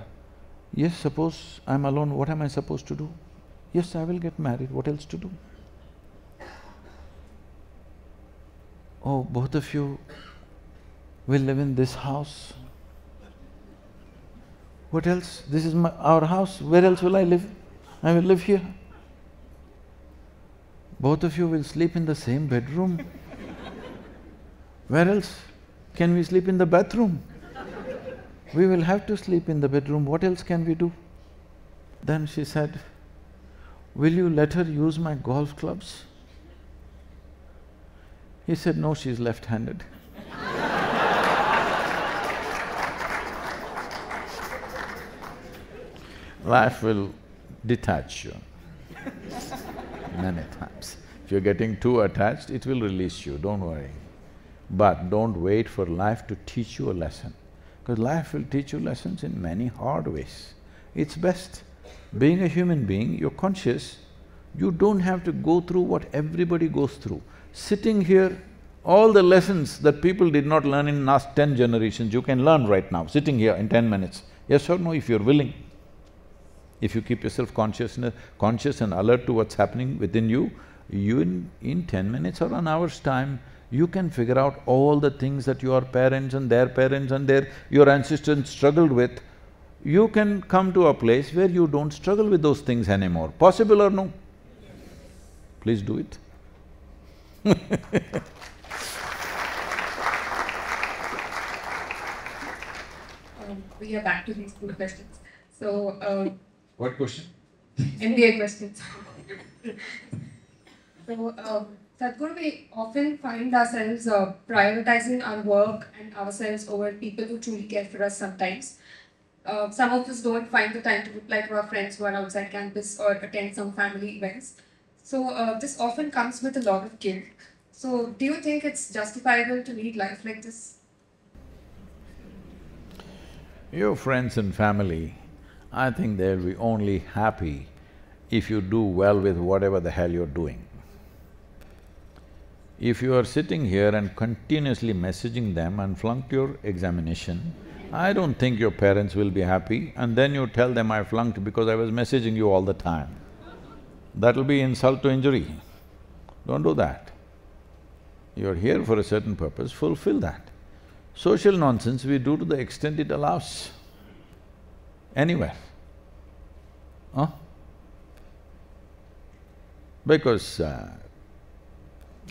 yes, suppose I'm alone, what am I supposed to do? Yes, I will get married, what else to do? Oh, both of you will live in this house. What else? This is my… our house, where else will I live? I will live here. Both of you will sleep in the same bedroom. Where else? Can we sleep in the bathroom? We will have to sleep in the bedroom, what else can we do? Then she said, will you let her use my golf clubs? He said, no, she's left-handed. Life will detach you many times. If you're getting too attached, it will release you, don't worry. But don't wait for life to teach you a lesson, because life will teach you lessons in many hard ways. It's best. Being a human being, you're conscious, you don't have to go through what everybody goes through. Sitting here, all the lessons that people did not learn in last ten generations, you can learn right now, sitting here in ten minutes. Yes or no, if you're willing. If you keep yourself consciousness, conscious and alert to what's happening within you, you in, in ten minutes or an hour's time, you can figure out all the things that your parents and their parents and their… your ancestors struggled with. You can come to a place where you don't struggle with those things anymore. Possible or no? Please do it. Um, we are back to these two questions. So, uh, What question? MBA questions. so, um, Sadhguru, we often find ourselves uh, prioritizing our work and ourselves over people who truly care for us sometimes. Uh, some of us don't find the time to reply to our friends who are outside campus or attend some family events. So, uh, this often comes with a lot of guilt. So, do you think it's justifiable to lead life like this? Your friends and family, I think they'll be only happy if you do well with whatever the hell you're doing. If you are sitting here and continuously messaging them and flunked your examination, I don't think your parents will be happy and then you tell them I flunked because I was messaging you all the time. That'll be insult to injury. Don't do that. You're here for a certain purpose, fulfill that. Social nonsense we do to the extent it allows, anywhere. Huh? Because uh,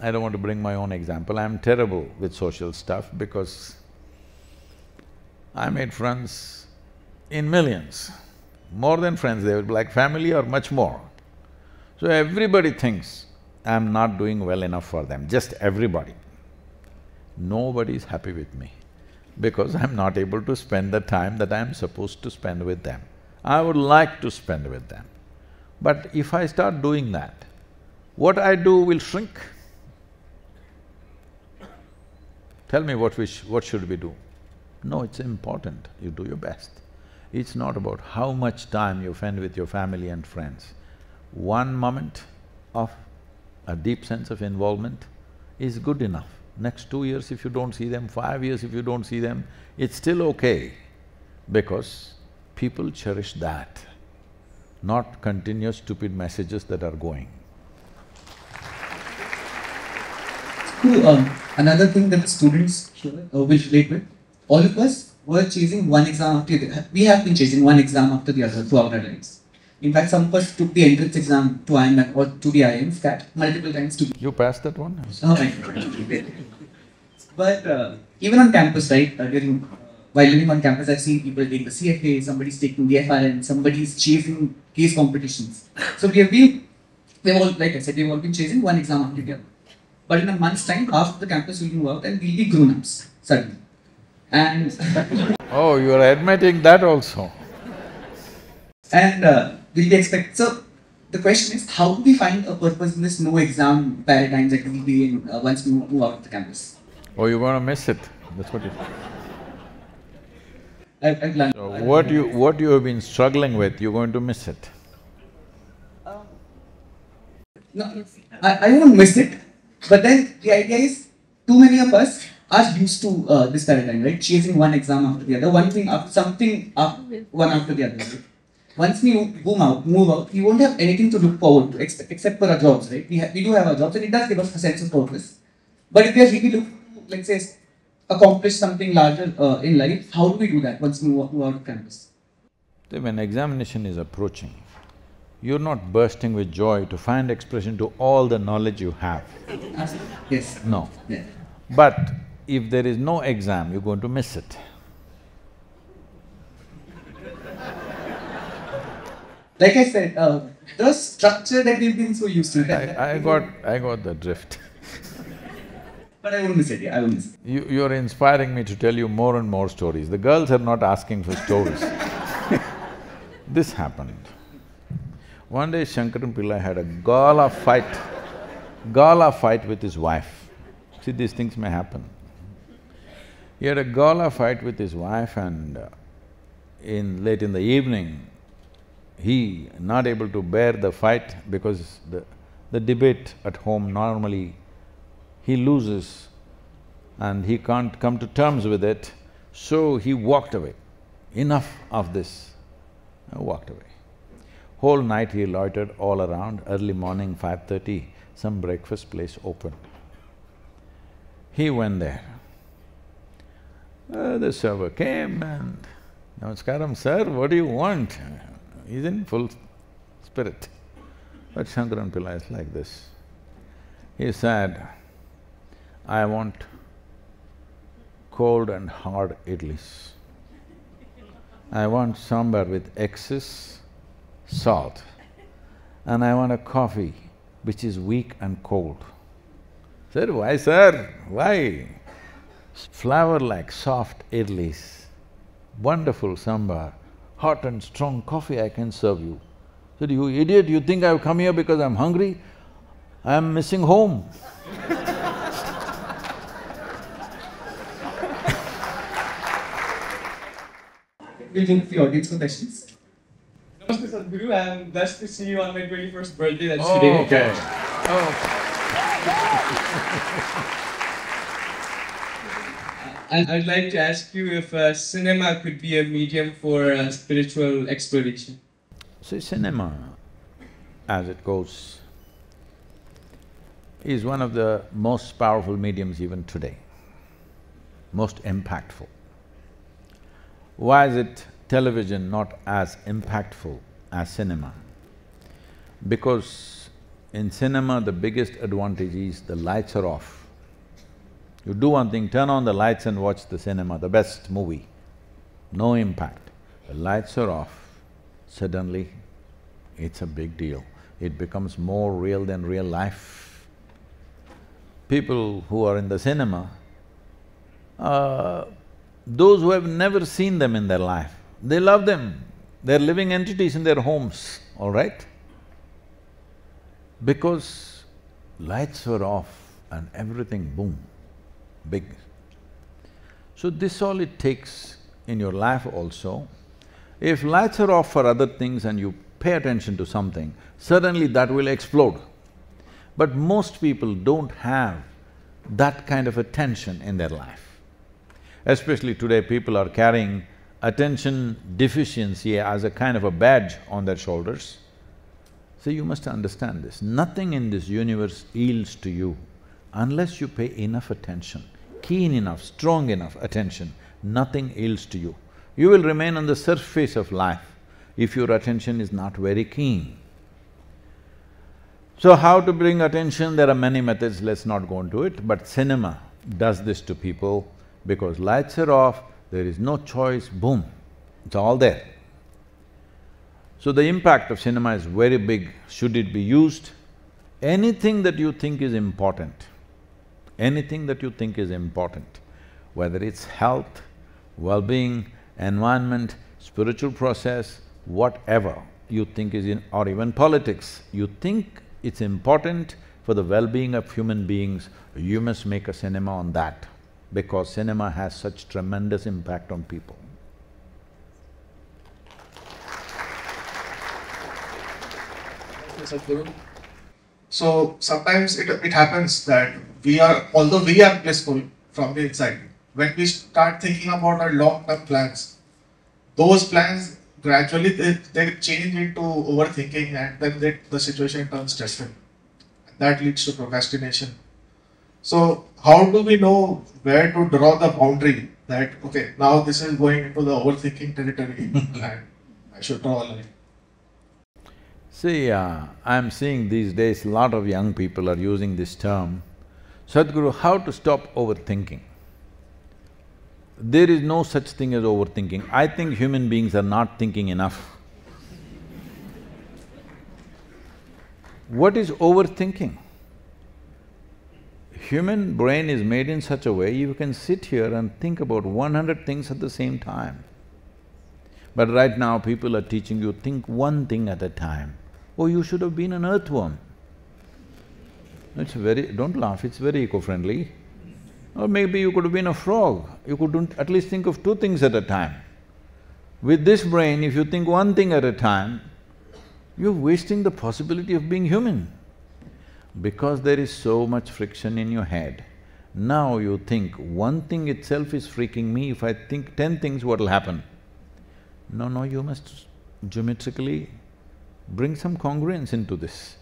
I don't want to bring my own example, I'm terrible with social stuff because I made friends in millions. More than friends, they were like family or much more. So everybody thinks I'm not doing well enough for them, just everybody. Nobody is happy with me because I'm not able to spend the time that I'm supposed to spend with them. I would like to spend with them. But if I start doing that, what I do will shrink. Tell me what we what should we do? No, it's important, you do your best. It's not about how much time you spend with your family and friends. One moment of a deep sense of involvement is good enough. Next two years if you don't see them, five years if you don't see them, it's still okay because people cherish that, not continuous stupid messages that are going. So, um, another thing that students here uh, will relate with, all of us were chasing one exam after the other. We have been chasing one exam after the other throughout our lives. In fact, some of us took the entrance exam to IIM or to the IIMs CAT multiple times to You passed that one? Oh, right. but uh, even on campus, right, uh, during, uh, while living on campus, I've seen people take the CFA, somebody's taking the FRM, somebody's chasing case competitions. So we have been, we've all, like I said, we've all been chasing one exam after the other. But in a month's time, half the campus will move out and we'll be grown-ups suddenly. And Oh, you are admitting that also. and uh, will be expect so the question is how do we find a purpose in this no exam paradigm that we'll be in uh, once we move out of the campus? Oh, you're gonna miss it, that's what you. I've, I've learned. So what you… what you have been struggling with, you're going to miss it. No, I, I won't miss it, but then the idea is too many of us are used to uh, this paradigm, right? Chasing one exam after the other, one thing after something after, one after the other. Right? Once we boom out, move out, we won't have anything to look forward to except, except for our jobs, right? We, we do have our jobs and it does give us a sense of purpose. But if we are really looking to, let's say, accomplish something larger uh, in life, how do we do that once we move, out of campus? When examination is approaching, you're not bursting with joy to find expression to all the knowledge you have. Yes. No. Yeah. But if there is no exam, you're going to miss it. Like I said, uh, the structure that we've been so used to, I, I got… I got the drift. but I won't miss it, yeah, I won't miss it. You… you're inspiring me to tell you more and more stories. The girls are not asking for stories. this happened. One day Shankaran Pillai had a gala fight, gala fight with his wife. See, these things may happen. He had a gala fight with his wife and uh, in… late in the evening, he not able to bear the fight because the… the debate at home normally he loses and he can't come to terms with it, so he walked away. Enough of this, I walked away. Whole night he loitered all around, early morning, five thirty, some breakfast place opened. He went there. Uh, the server came and, Namaskaram, sir, what do you want? He's in full spirit. But Shankaran Pillai is like this. He said, I want cold and hard idlis. I want sambar with excess salt and I want a coffee which is weak and cold. Said, why sir, why? Flour like soft idlis, wonderful sambar, hot and strong coffee I can serve you. Said, you idiot, you think I've come here because I'm hungry? I'm missing home. We'll to the audience for questions. Namaste Sadhguru, I'm blessed to see you on my 21st birthday, that's Oh, today. okay. Oh. I'd like to ask you if uh, cinema could be a medium for uh, spiritual exploration. See, cinema, as it goes, is one of the most powerful mediums even today, most impactful. Why is it television not as impactful as cinema? Because in cinema, the biggest advantage is the lights are off. You do one thing, turn on the lights and watch the cinema, the best movie, no impact. The lights are off, suddenly it's a big deal. It becomes more real than real life. People who are in the cinema, uh, those who have never seen them in their life, they love them. They're living entities in their homes, all right? Because lights were off and everything boom, big. So this all it takes in your life also. If lights are off for other things and you pay attention to something, suddenly that will explode. But most people don't have that kind of attention in their life. Especially today, people are carrying attention deficiency as a kind of a badge on their shoulders. So you must understand this, nothing in this universe yields to you unless you pay enough attention, keen enough, strong enough attention, nothing yields to you. You will remain on the surface of life if your attention is not very keen. So how to bring attention? There are many methods, let's not go into it, but cinema does this to people because lights are off, there is no choice, boom, it's all there. So the impact of cinema is very big. Should it be used? Anything that you think is important, anything that you think is important, whether it's health, well-being, environment, spiritual process, whatever you think is in… or even politics, you think it's important for the well-being of human beings, you must make a cinema on that because cinema has such tremendous impact on people. So sometimes it, it happens that we are, although we are blissful from the inside, when we start thinking about our long-term plans, those plans gradually they, they change into overthinking and then they, the situation turns stressful. That leads to procrastination. So how do we know where to draw the boundary that, okay, now this is going into the overthinking territory and I should draw a line? See, uh, I'm seeing these days a lot of young people are using this term, Sadhguru, how to stop overthinking? There is no such thing as overthinking. I think human beings are not thinking enough. What is overthinking? Human brain is made in such a way you can sit here and think about one hundred things at the same time. But right now people are teaching you think one thing at a time. Oh, you should have been an earthworm. It's very… don't laugh, it's very eco-friendly. Or maybe you could have been a frog, you could at least think of two things at a time. With this brain, if you think one thing at a time, you're wasting the possibility of being human. Because there is so much friction in your head, now you think one thing itself is freaking me, if I think ten things, what'll happen? No, no, you must geometrically bring some congruence into this.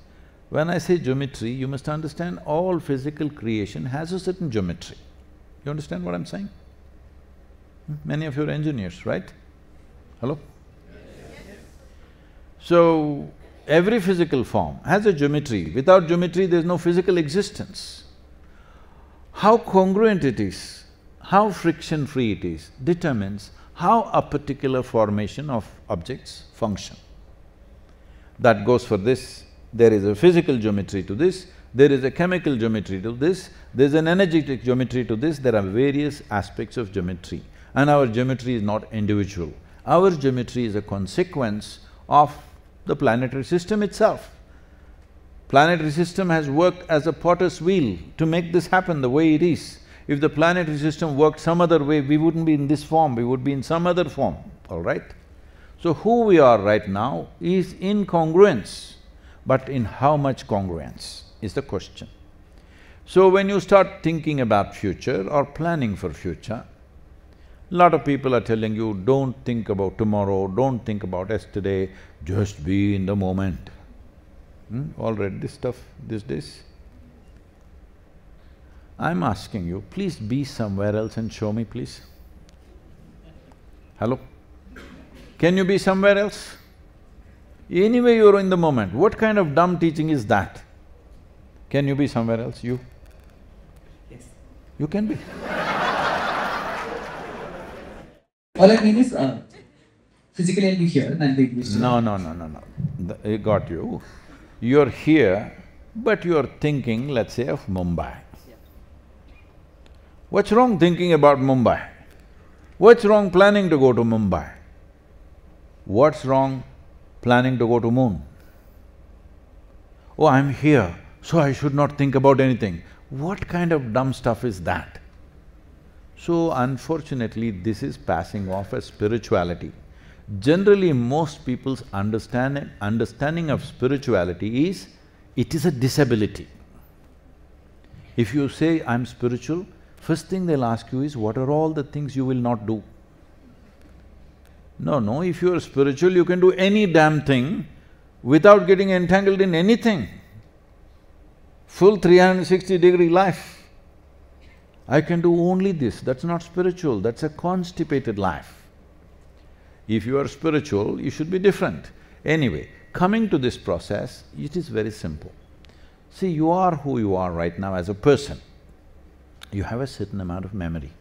When I say geometry, you must understand all physical creation has a certain geometry. You understand what I'm saying? Hmm? Many of you are engineers, right? Hello? So, every physical form has a geometry. Without geometry, there's no physical existence. How congruent it is, how friction-free it is, determines how a particular formation of objects function that goes for this. There is a physical geometry to this, there is a chemical geometry to this, there's an energetic geometry to this, there are various aspects of geometry. And our geometry is not individual. Our geometry is a consequence of the planetary system itself. Planetary system has worked as a potter's wheel to make this happen the way it is. If the planetary system worked some other way, we wouldn't be in this form, we would be in some other form, all right? So who we are right now is incongruence, but in how much congruence is the question. So when you start thinking about future or planning for future, lot of people are telling you, don't think about tomorrow, don't think about yesterday, just be in the moment. Hmm? All read this stuff these days? I'm asking you, please be somewhere else and show me, please. Hello? Can you be somewhere else? Anyway, you're in the moment. What kind of dumb teaching is that? Can you be somewhere else, you? Yes. You can be. All I mean is, uh, physically I'll be here and English. No, no, no, no, no. The, I got you. You're here, but you're thinking, let's say, of Mumbai. What's wrong thinking about Mumbai? What's wrong planning to go to Mumbai? What's wrong planning to go to moon? Oh, I'm here, so I should not think about anything. What kind of dumb stuff is that? So unfortunately, this is passing off as spirituality. Generally, most people's understanding, understanding of spirituality is, it is a disability. If you say, I'm spiritual, first thing they'll ask you is, what are all the things you will not do? No, no, if you are spiritual, you can do any damn thing without getting entangled in anything. Full 360 degree life. I can do only this, that's not spiritual, that's a constipated life. If you are spiritual, you should be different. Anyway, coming to this process, it is very simple. See, you are who you are right now as a person. You have a certain amount of memory.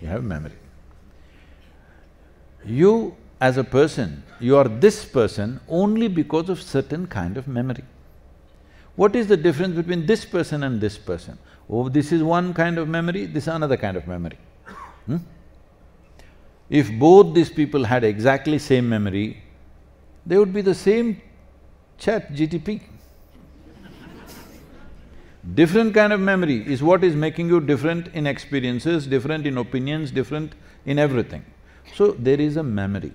you have memory. You as a person, you are this person only because of certain kind of memory. What is the difference between this person and this person? Oh, this is one kind of memory, this is another kind of memory. Hmm? If both these people had exactly same memory, they would be the same chat GTP. Different kind of memory is what is making you different in experiences, different in opinions, different in everything. So, there is a memory.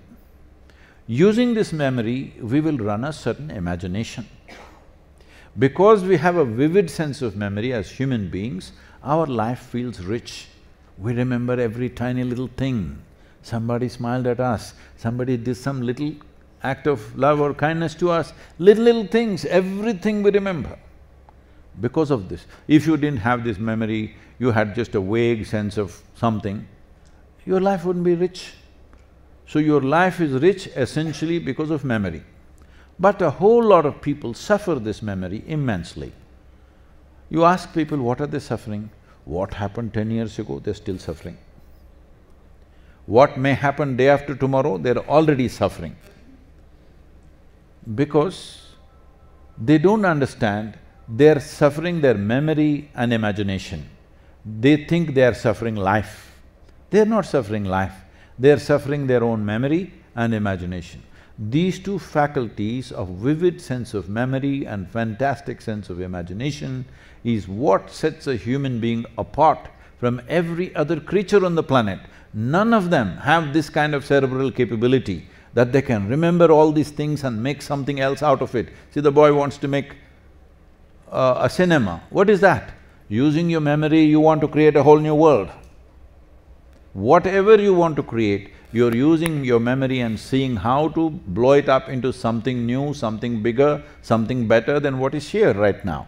Using this memory, we will run a certain imagination. Because we have a vivid sense of memory as human beings, our life feels rich. We remember every tiny little thing. Somebody smiled at us, somebody did some little act of love or kindness to us, little little things, everything we remember. Because of this, if you didn't have this memory, you had just a vague sense of something, your life wouldn't be rich. So your life is rich essentially because of memory. But a whole lot of people suffer this memory immensely. You ask people what are they suffering? What happened ten years ago, they're still suffering. What may happen day after tomorrow, they're already suffering. Because they don't understand, they're suffering their memory and imagination. They think they are suffering life. They're not suffering life, they're suffering their own memory and imagination. These two faculties of vivid sense of memory and fantastic sense of imagination is what sets a human being apart from every other creature on the planet. None of them have this kind of cerebral capability that they can remember all these things and make something else out of it. See, the boy wants to make uh, a cinema. What is that? Using your memory, you want to create a whole new world. Whatever you want to create, you're using your memory and seeing how to blow it up into something new, something bigger, something better than what is here right now.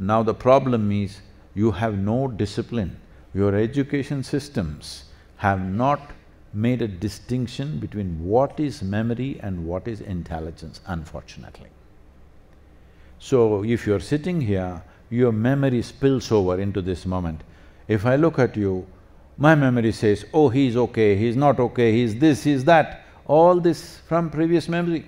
Now the problem is, you have no discipline. Your education systems have not made a distinction between what is memory and what is intelligence, unfortunately. So, if you're sitting here, your memory spills over into this moment. If I look at you, my memory says, oh, he's okay, he's not okay, he's this, he's that, all this from previous memory.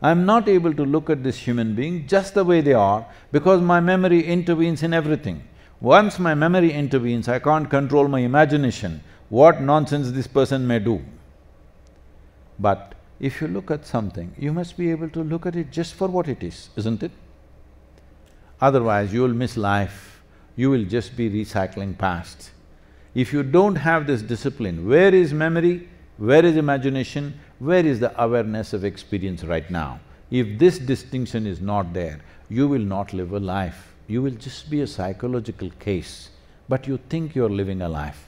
I'm not able to look at this human being just the way they are because my memory intervenes in everything. Once my memory intervenes, I can't control my imagination, what nonsense this person may do. But if you look at something, you must be able to look at it just for what it is, isn't it? Otherwise, you will miss life, you will just be recycling past. If you don't have this discipline, where is memory, where is imagination, where is the awareness of experience right now? If this distinction is not there, you will not live a life, you will just be a psychological case, but you think you're living a life.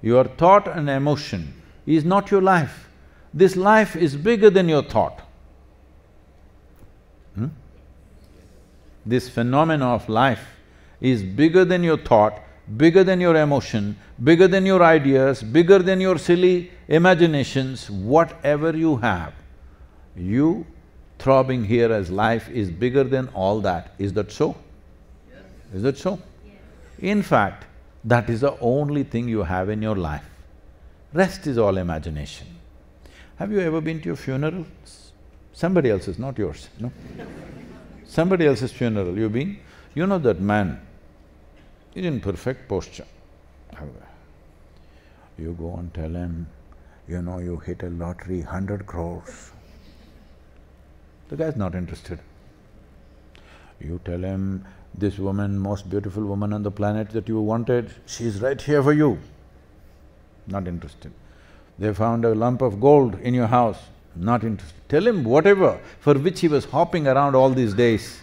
Your thought and emotion is not your life. This life is bigger than your thought. Hmm? This phenomena of life is bigger than your thought, bigger than your emotion, bigger than your ideas, bigger than your silly imaginations, whatever you have. You throbbing here as life is bigger than all that. Is that so? Is that so? In fact, that is the only thing you have in your life. Rest is all imagination. Have you ever been to a funeral? Somebody else's, not yours, no? Somebody else's funeral, you've been? You know that man is in perfect posture. You go and tell him, you know, you hit a lottery, hundred crores. The guy's not interested. You tell him, this woman, most beautiful woman on the planet that you wanted, she's right here for you. Not interested. They found a lump of gold in your house, not interested. Tell him whatever for which he was hopping around all these days,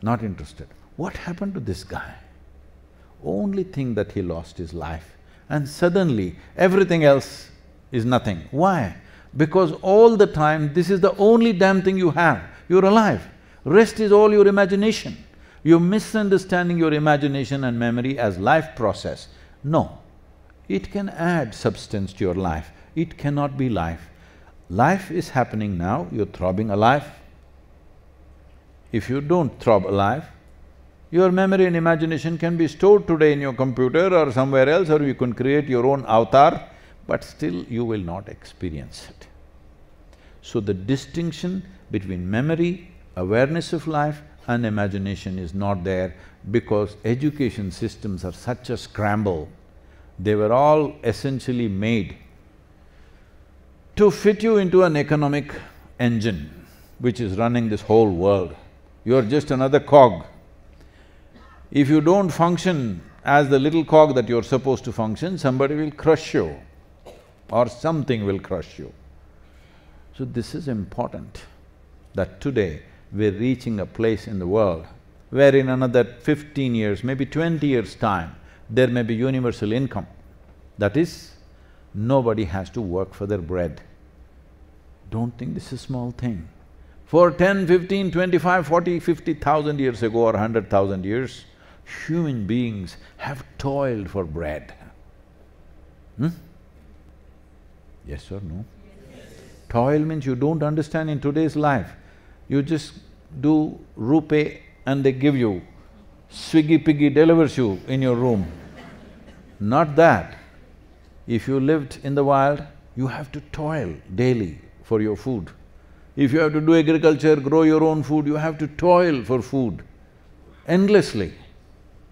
not interested. What happened to this guy? Only thing that he lost his life and suddenly everything else is nothing. Why? Because all the time this is the only damn thing you have, you're alive. Rest is all your imagination. You're misunderstanding your imagination and memory as life process. No, it can add substance to your life, it cannot be life. Life is happening now, you're throbbing alive. If you don't throb alive, your memory and imagination can be stored today in your computer or somewhere else or you can create your own avatar, but still you will not experience it. So the distinction between memory, awareness of life and imagination is not there because education systems are such a scramble. They were all essentially made to fit you into an economic engine which is running this whole world. You're just another cog. If you don't function as the little cog that you're supposed to function, somebody will crush you or something will crush you. So this is important that today we're reaching a place in the world where in another fifteen years, maybe twenty years' time, there may be universal income. That is, nobody has to work for their bread. Don't think this is a small thing. For ten, fifteen, twenty-five, forty, fifty thousand years ago or hundred thousand years, human beings have toiled for bread. Hmm? Yes or no? Toil means you don't understand in today's life. You just do rupee and they give you, Swiggy Piggy delivers you in your room. Not that. If you lived in the wild, you have to toil daily for your food. If you have to do agriculture, grow your own food, you have to toil for food endlessly,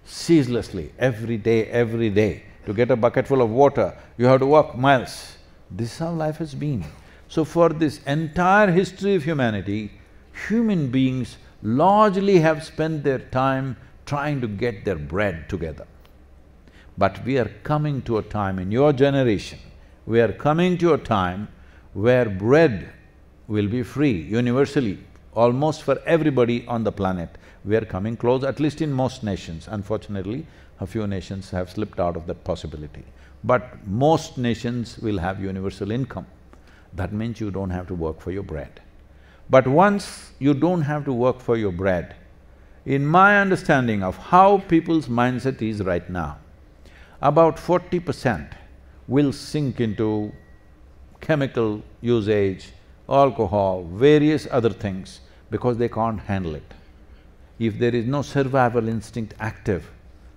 ceaselessly, every day, every day. To get a bucket full of water, you have to walk miles. This is how life has been. So for this entire history of humanity, human beings largely have spent their time trying to get their bread together. But we are coming to a time in your generation, we are coming to a time where bread will be free universally, almost for everybody on the planet. We are coming close, at least in most nations. Unfortunately, a few nations have slipped out of that possibility. But most nations will have universal income. That means you don't have to work for your bread. But once you don't have to work for your bread, in my understanding of how people's mindset is right now, about forty percent will sink into chemical usage, alcohol, various other things because they can't handle it. If there is no survival instinct active,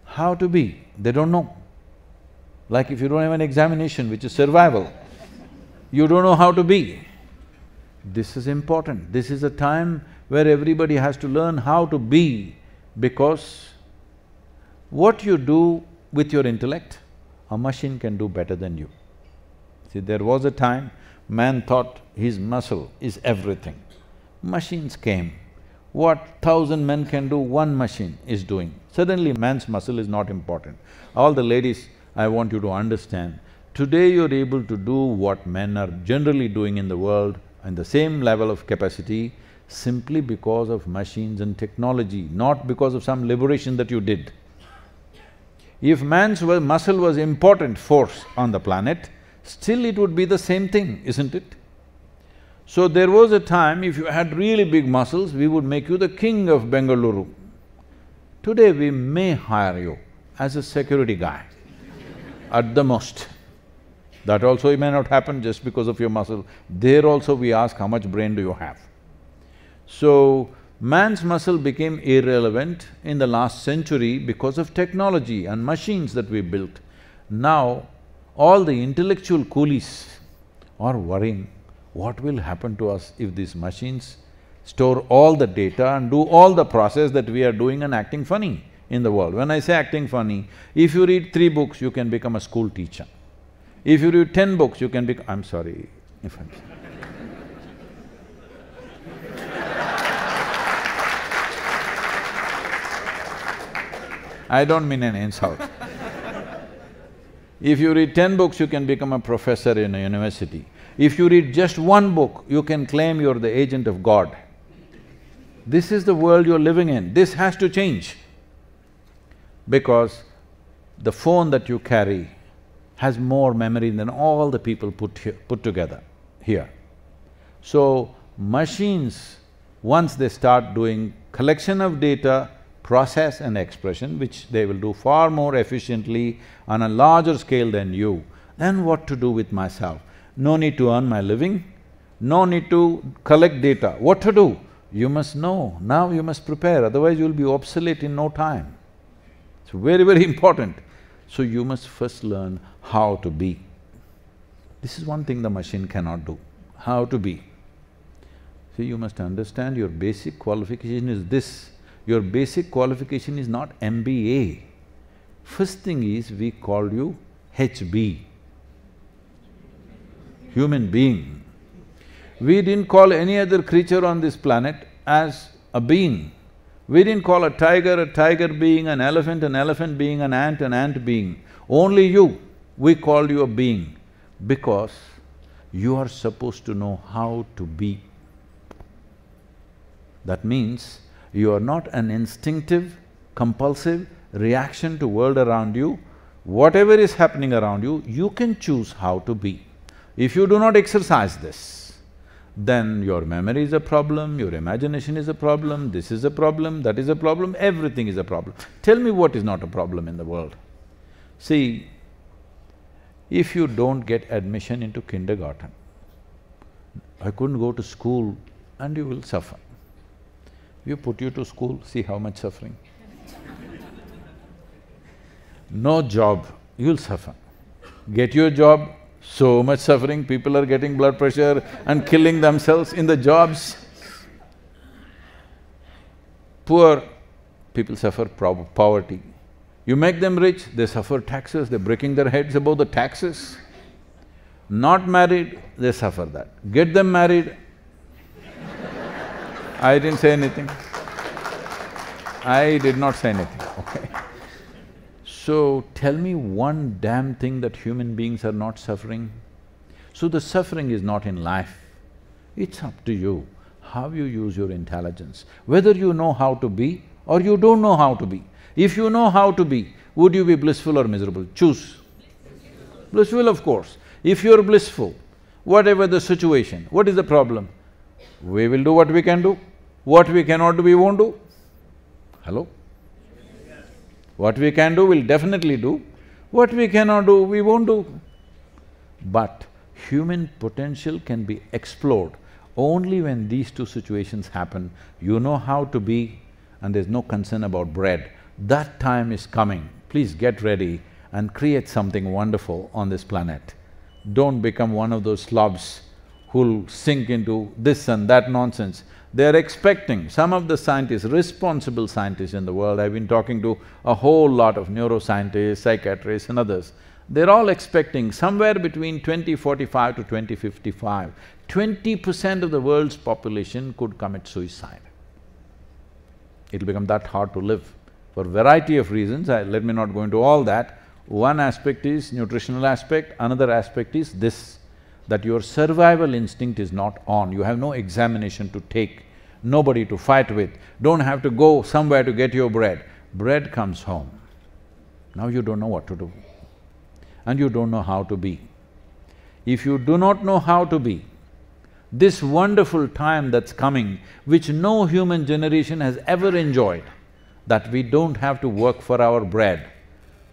how to be? They don't know. Like if you don't have an examination which is survival, you don't know how to be. This is important. This is a time where everybody has to learn how to be because what you do with your intellect, a machine can do better than you. See, there was a time man thought his muscle is everything. Machines came. What thousand men can do, one machine is doing. Suddenly man's muscle is not important. All the ladies, I want you to understand, today you're able to do what men are generally doing in the world and the same level of capacity simply because of machines and technology, not because of some liberation that you did. If man's muscle was important force on the planet, still it would be the same thing, isn't it? So there was a time if you had really big muscles, we would make you the king of Bengaluru. Today we may hire you as a security guy, at the most. That also may not happen just because of your muscle. There also we ask how much brain do you have. So, man's muscle became irrelevant in the last century because of technology and machines that we built. Now, all the intellectual coolies are worrying, what will happen to us if these machines store all the data and do all the process that we are doing and acting funny in the world. When I say acting funny, if you read three books, you can become a school teacher. If you read ten books, you can become… I'm sorry if I'm… I don't mean an insult. If you read ten books, you can become a professor in a university. If you read just one book, you can claim you're the agent of God. This is the world you're living in, this has to change. Because the phone that you carry has more memory than all the people put here, put together here. So, machines, once they start doing collection of data, process and expression, which they will do far more efficiently on a larger scale than you, then what to do with myself? No need to earn my living, no need to collect data. What to do? You must know, now you must prepare, otherwise you'll be obsolete in no time. It's very, very important. So you must first learn how to be. This is one thing the machine cannot do, how to be. See, you must understand your basic qualification is this. Your basic qualification is not MBA. First thing is, we call you HB, human being. We didn't call any other creature on this planet as a being. We didn't call a tiger a tiger being, an elephant an elephant being, an ant an ant being. Only you, we called you a being because you are supposed to know how to be. That means you are not an instinctive, compulsive reaction to world around you. Whatever is happening around you, you can choose how to be. If you do not exercise this, then your memory is a problem, your imagination is a problem, this is a problem, that is a problem, everything is a problem. Tell me what is not a problem in the world. See, if you don't get admission into kindergarten, I couldn't go to school and you will suffer. You put you to school, see how much suffering. no job, you'll suffer. Get your job, so much suffering, people are getting blood pressure and killing themselves in the jobs. Poor people suffer poverty. You make them rich, they suffer taxes, they're breaking their heads about the taxes. Not married, they suffer that. Get them married, I didn't say anything. I did not say anything, okay? So, tell me one damn thing that human beings are not suffering. So the suffering is not in life, it's up to you how you use your intelligence, whether you know how to be or you don't know how to be. If you know how to be, would you be blissful or miserable? Choose. Blissful, of course. If you're blissful, whatever the situation, what is the problem? We will do what we can do. What we cannot do, we won't do. Hello? What we can do, we'll definitely do. What we cannot do, we won't do. But human potential can be explored only when these two situations happen. You know how to be and there's no concern about bread. That time is coming. Please get ready and create something wonderful on this planet. Don't become one of those slobs who'll sink into this and that nonsense. They're expecting, some of the scientists, responsible scientists in the world, I've been talking to a whole lot of neuroscientists, psychiatrists and others, they're all expecting somewhere between 2045 to 2055, twenty percent of the world's population could commit suicide. It'll become that hard to live for variety of reasons, I, let me not go into all that. One aspect is nutritional aspect, another aspect is this that your survival instinct is not on, you have no examination to take, nobody to fight with, don't have to go somewhere to get your bread. Bread comes home. Now you don't know what to do and you don't know how to be. If you do not know how to be, this wonderful time that's coming, which no human generation has ever enjoyed, that we don't have to work for our bread,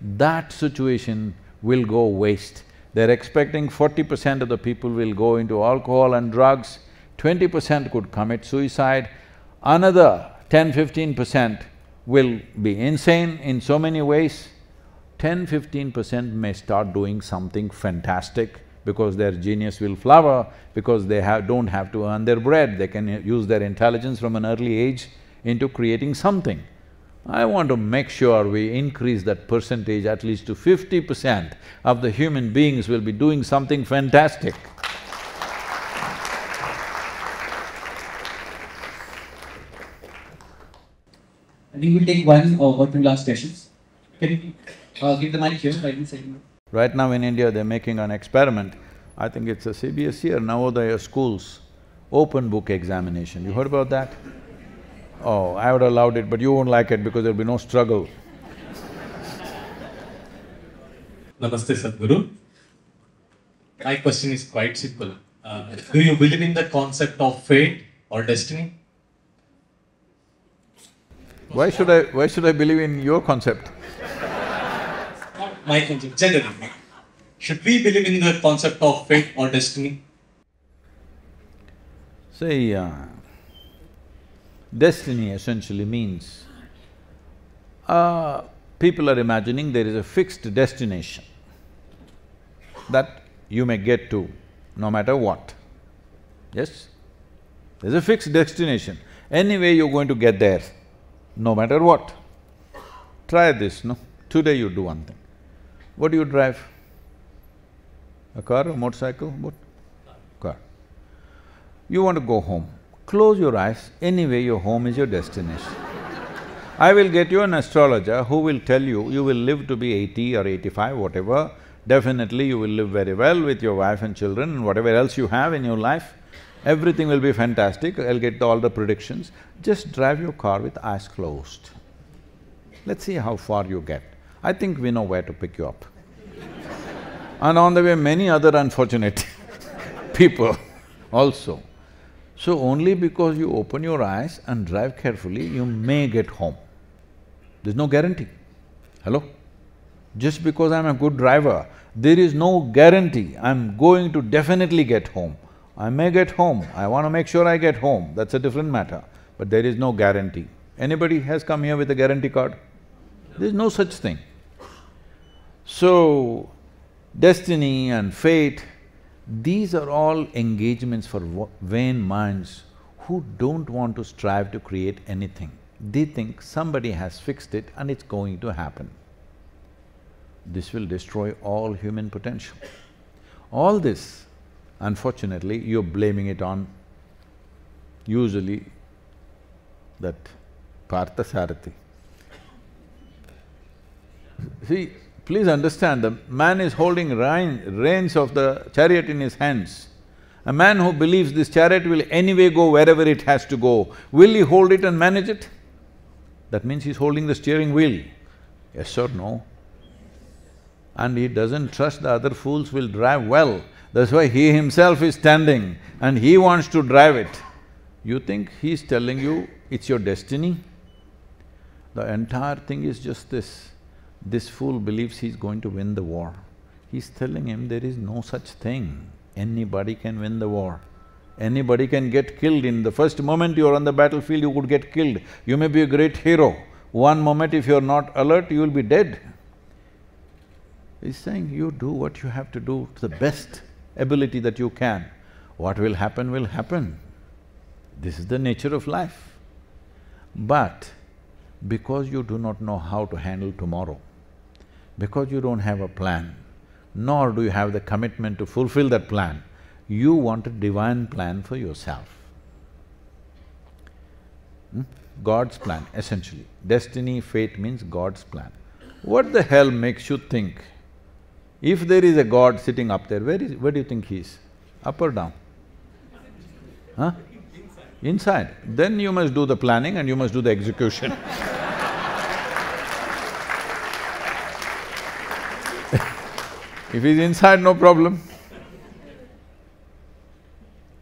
that situation will go waste. They're expecting forty percent of the people will go into alcohol and drugs, twenty percent could commit suicide, another 10-15 percent will be insane in so many ways, 10-15 percent may start doing something fantastic because their genius will flower, because they have… don't have to earn their bread, they can use their intelligence from an early age into creating something. I want to make sure we increase that percentage at least to fifty percent of the human beings will be doing something fantastic. I think we'll take one or two last questions. Can you uh, give the mic here, right inside Right now in India, they're making an experiment. I think it's a CBSE or Navodaya schools, open book examination. You heard about that? Oh, I would have loved it, but you won't like it because there'll be no struggle. Namaste Sadhguru. My question is quite simple. Uh, do you believe in the concept of fate or destiny? Why should I… why should I believe in your concept? My concept, generally. Should we believe in the concept of fate or destiny? See, uh, Destiny essentially means, uh, people are imagining there is a fixed destination that you may get to no matter what, yes? There's a fixed destination. Anyway, you're going to get there, no matter what. Try this, no? Today you do one thing. What do you drive? A car, a motorcycle, what? Car. You want to go home. Close your eyes, anyway your home is your destination. I will get you an astrologer who will tell you, you will live to be eighty or eighty-five, whatever, definitely you will live very well with your wife and children and whatever else you have in your life, everything will be fantastic, I'll get all the predictions. Just drive your car with eyes closed. Let's see how far you get. I think we know where to pick you up. and on the way, many other unfortunate people also. So only because you open your eyes and drive carefully, you may get home. There's no guarantee. Hello? Just because I'm a good driver, there is no guarantee I'm going to definitely get home. I may get home, I want to make sure I get home, that's a different matter, but there is no guarantee. Anybody has come here with a guarantee card? There's no such thing. So, destiny and fate, these are all engagements for vain minds who don't want to strive to create anything. They think somebody has fixed it and it's going to happen. This will destroy all human potential. All this, unfortunately, you're blaming it on usually that Parthasarathi. See, please understand, the man is holding rein, reins of the chariot in his hands. A man who believes this chariot will anyway go wherever it has to go, will he hold it and manage it? That means he's holding the steering wheel. Yes or no? And he doesn't trust the other fools will drive well. That's why he himself is standing and he wants to drive it. You think he's telling you it's your destiny? The entire thing is just this. This fool believes he's going to win the war. He's telling him there is no such thing. Anybody can win the war. Anybody can get killed. In the first moment you're on the battlefield, you could get killed. You may be a great hero. One moment if you're not alert, you will be dead. He's saying, you do what you have to do to the best ability that you can. What will happen will happen. This is the nature of life. But because you do not know how to handle tomorrow, because you don't have a plan, nor do you have the commitment to fulfill that plan, you want a divine plan for yourself. Hmm? God's plan, essentially. Destiny, fate means God's plan. What the hell makes you think, if there is a God sitting up there, where is… where do you think he is? Up or down? Huh? Inside. Then you must do the planning and you must do the execution If he's inside, no problem.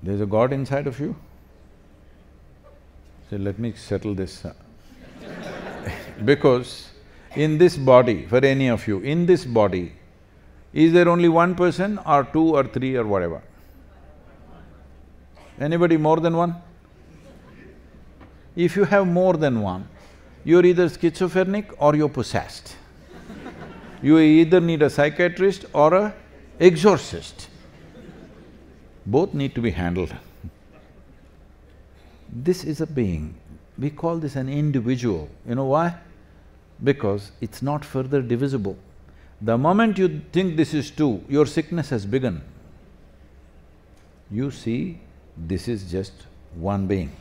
There's a God inside of you? So let me settle this. because in this body, for any of you, in this body, is there only one person or two or three or whatever? Anybody more than one? If you have more than one, you're either schizophrenic or you're possessed. You either need a psychiatrist or a exorcist. Both need to be handled. This is a being, we call this an individual. You know why? Because it's not further divisible. The moment you think this is two, your sickness has begun. You see, this is just one being.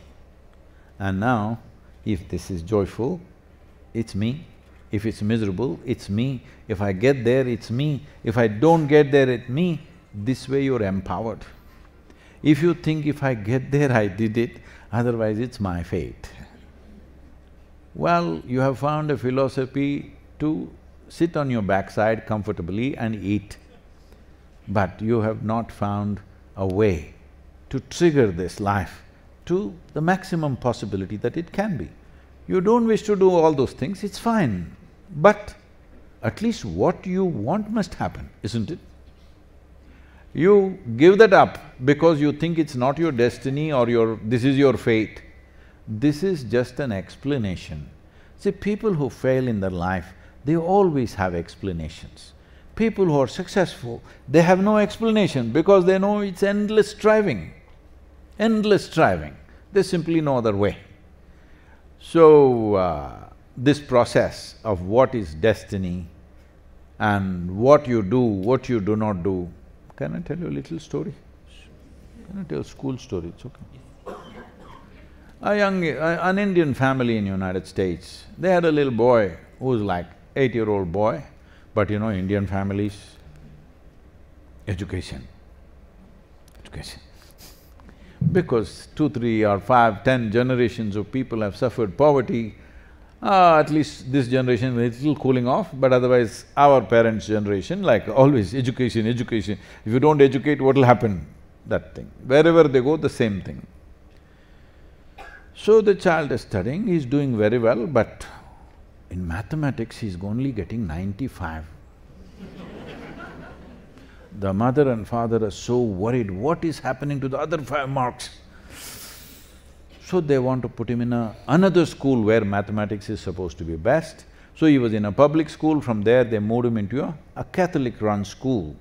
And now, if this is joyful, it's me. If it's miserable, it's me. If I get there, it's me. If I don't get there, it's me. This way you're empowered. If you think if I get there, I did it, otherwise it's my fate. Well, you have found a philosophy to sit on your backside comfortably and eat, but you have not found a way to trigger this life to the maximum possibility that it can be. You don't wish to do all those things, it's fine, but at least what you want must happen, isn't it? You give that up because you think it's not your destiny or your… this is your fate. This is just an explanation. See, people who fail in their life, they always have explanations. People who are successful, they have no explanation because they know it's endless striving, endless striving. There's simply no other way. So, uh, this process of what is destiny and what you do, what you do not do, can I tell you a little story? Can I tell a school story? It's okay. A young… an Indian family in United States, they had a little boy who was like eight-year-old boy, but you know, Indian families, education, education. Because two, three or five, ten generations of people have suffered poverty, uh, at least this generation is little cooling off, but otherwise our parents' generation, like always, education, education. If you don't educate, what will happen? That thing. Wherever they go, the same thing. So the child is studying, he's doing very well, but in mathematics, he's only getting ninety-five. the mother and father are so worried, what is happening to the other five marks? So they want to put him in a… another school where mathematics is supposed to be best. So he was in a public school, from there they moved him into a, a Catholic-run school.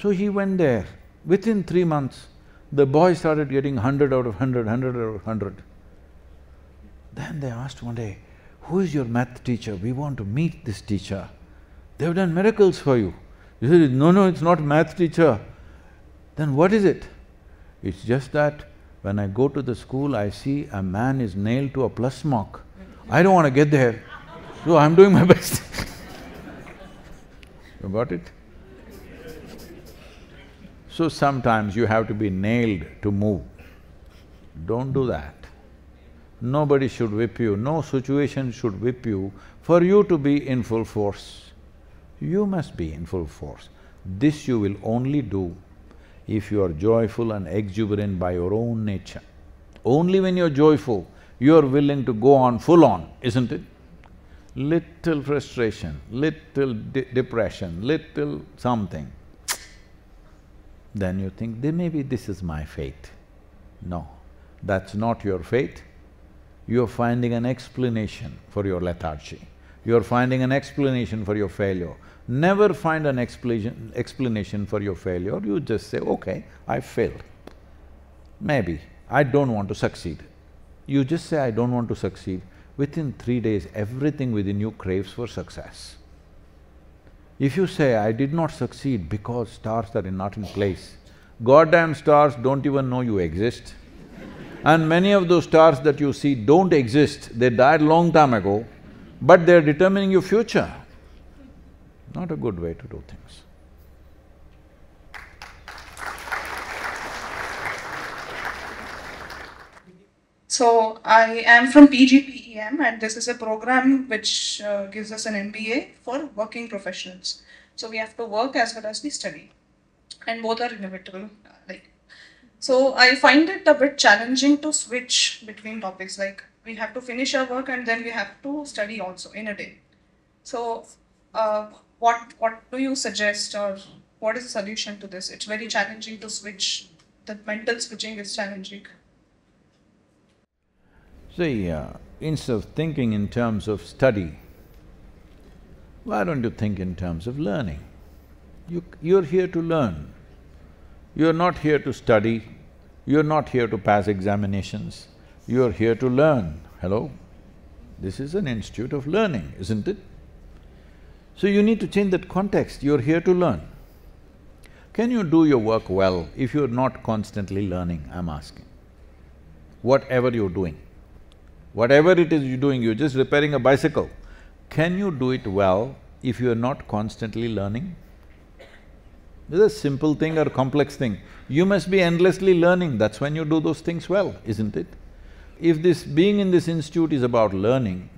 So he went there. Within three months, the boy started getting hundred out of hundred, hundred out of hundred. Then they asked one day, who is your math teacher? We want to meet this teacher. They've done miracles for you. He said, no, no, it's not math teacher. Then what is it? It's just that when I go to the school, I see a man is nailed to a plus mark. I don't want to get there, so I'm doing my best You got it? So sometimes you have to be nailed to move. Don't do that. Nobody should whip you, no situation should whip you for you to be in full force. You must be in full force. This you will only do if you are joyful and exuberant by your own nature. Only when you're joyful, you're willing to go on full on, isn't it? Little frustration, little de depression, little something, then you think, maybe this is my fate. No, that's not your fate. You're finding an explanation for your lethargy. You're finding an explanation for your failure. Never find an explanation, explanation for your failure, you just say, okay, I failed. Maybe, I don't want to succeed. You just say, I don't want to succeed, within three days, everything within you craves for success. If you say, I did not succeed because stars are not in place, goddamn stars don't even know you exist. And many of those stars that you see don't exist, they died long time ago, but they're determining your future. Not a good way to do things. So I am from PGPEM and this is a program which uh, gives us an MBA for working professionals. So we have to work as well as we study and both are inevitable. Like, so I find it a bit challenging to switch between topics like we have to finish our work and then we have to study also in a day. So uh, what what do you suggest or what is the solution to this? It's very challenging to switch. The mental switching is challenging. See, uh, instead of thinking in terms of study, why don't you think in terms of learning? You… you're here to learn. You're not here to study, you're not here to pass examinations, you're here to learn. Hello? This is an institute of learning, isn't it? So you need to change that context, you're here to learn. Can you do your work well if you're not constantly learning, I'm asking? Whatever you're doing, whatever it is you're doing, you're just repairing a bicycle, can you do it well if you're not constantly learning? Is a simple thing or complex thing. You must be endlessly learning, that's when you do those things well, isn't it? If this… being in this institute is about learning,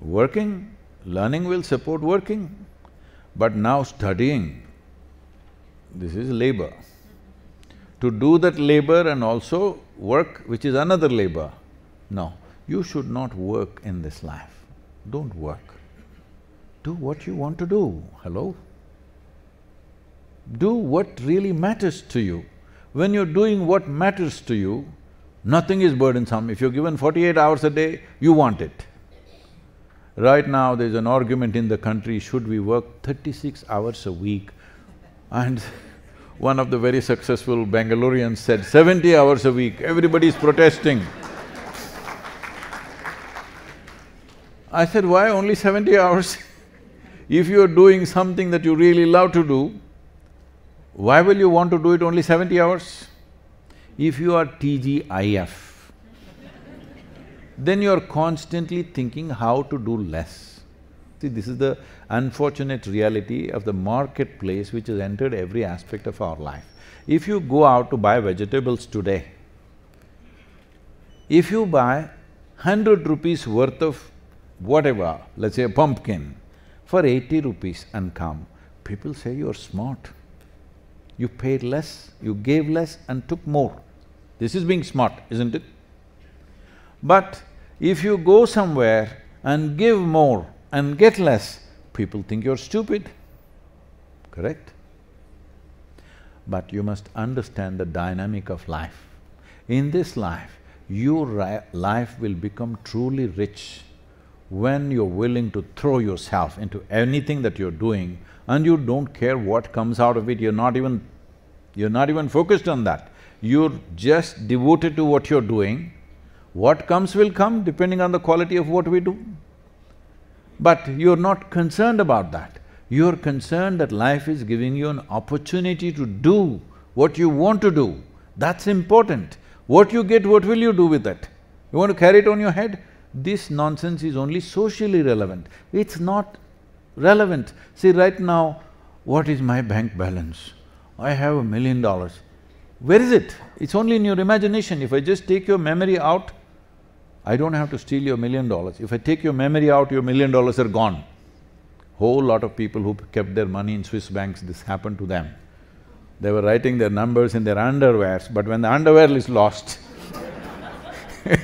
working Learning will support working, but now studying, this is labor. To do that labor and also work, which is another labor, no, you should not work in this life. Don't work. Do what you want to do, hello? Do what really matters to you. When you're doing what matters to you, nothing is burdensome. If you're given forty-eight hours a day, you want it. Right now, there's an argument in the country, should we work thirty-six hours a week? And One of the very successful Bangaloreans said, seventy hours a week, everybody's protesting. I said, why only seventy hours? if you're doing something that you really love to do, why will you want to do it only seventy hours? If you are TGIF, then you're constantly thinking how to do less. See, this is the unfortunate reality of the marketplace which has entered every aspect of our life. If you go out to buy vegetables today, if you buy hundred rupees worth of whatever, let's say a pumpkin, for eighty rupees and come, people say you're smart. You paid less, you gave less and took more. This is being smart, isn't it? But if you go somewhere and give more and get less, people think you're stupid, correct? But you must understand the dynamic of life. In this life, your life will become truly rich when you're willing to throw yourself into anything that you're doing and you don't care what comes out of it, you're not even… you're not even focused on that. You're just devoted to what you're doing what comes will come depending on the quality of what we do. But you're not concerned about that. You're concerned that life is giving you an opportunity to do what you want to do. That's important. What you get, what will you do with it? You want to carry it on your head? This nonsense is only socially relevant. It's not relevant. See, right now, what is my bank balance? I have a million dollars. Where is it? It's only in your imagination. If I just take your memory out, I don't have to steal your million dollars. If I take your memory out, your million dollars are gone. Whole lot of people who kept their money in Swiss banks, this happened to them. They were writing their numbers in their underwears, but when the underwear is lost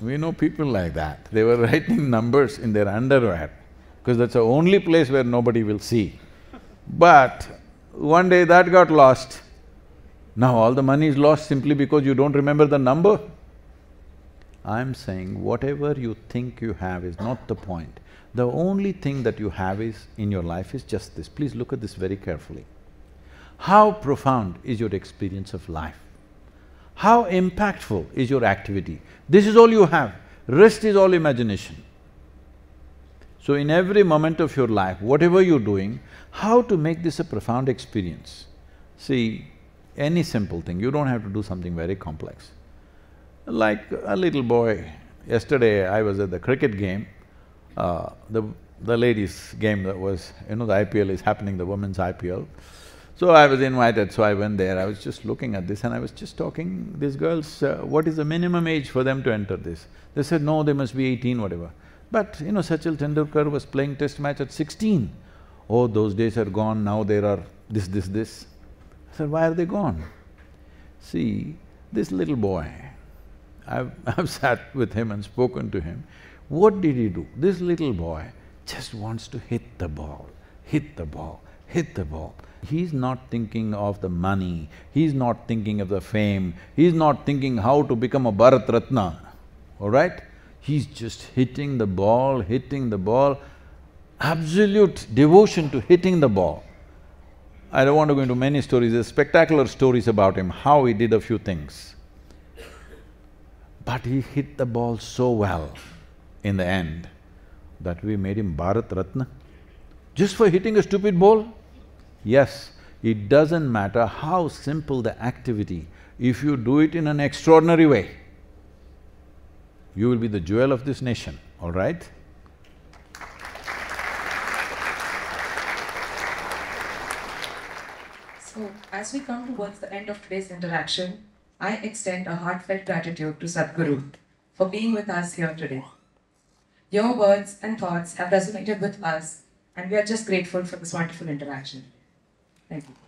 we know people like that. They were writing numbers in their underwear because that's the only place where nobody will see. But one day that got lost. Now all the money is lost simply because you don't remember the number. I'm saying whatever you think you have is not the point. The only thing that you have is… in your life is just this. Please look at this very carefully. How profound is your experience of life? How impactful is your activity? This is all you have, rest is all imagination. So in every moment of your life, whatever you're doing, how to make this a profound experience? See, any simple thing, you don't have to do something very complex. Like a little boy, yesterday I was at the cricket game, uh, the… the ladies' game that was… you know, the IPL is happening, the women's IPL. So I was invited, so I went there, I was just looking at this and I was just talking, these girls, uh, what is the minimum age for them to enter this? They said, no, they must be eighteen, whatever. But, you know, Sachin Tendulkar was playing test match at sixteen. Oh, those days are gone, now there are this, this, this. I said, why are they gone? See, this little boy, I've, I've sat with him and spoken to him. What did he do? This little boy just wants to hit the ball, hit the ball, hit the ball. He's not thinking of the money, he's not thinking of the fame, he's not thinking how to become a Bharat Ratna, all right? He's just hitting the ball, hitting the ball, absolute devotion to hitting the ball. I don't want to go into many stories, there's spectacular stories about him, how he did a few things. But he hit the ball so well in the end that we made him Bharat Ratna. Just for hitting a stupid ball? Yes, it doesn't matter how simple the activity, if you do it in an extraordinary way, you will be the jewel of this nation, all right? So, as we come towards the end of today's interaction, I extend a heartfelt gratitude to Sadhguru for being with us here today. Your words and thoughts have resonated with us, and we are just grateful for this wonderful interaction. Thank you.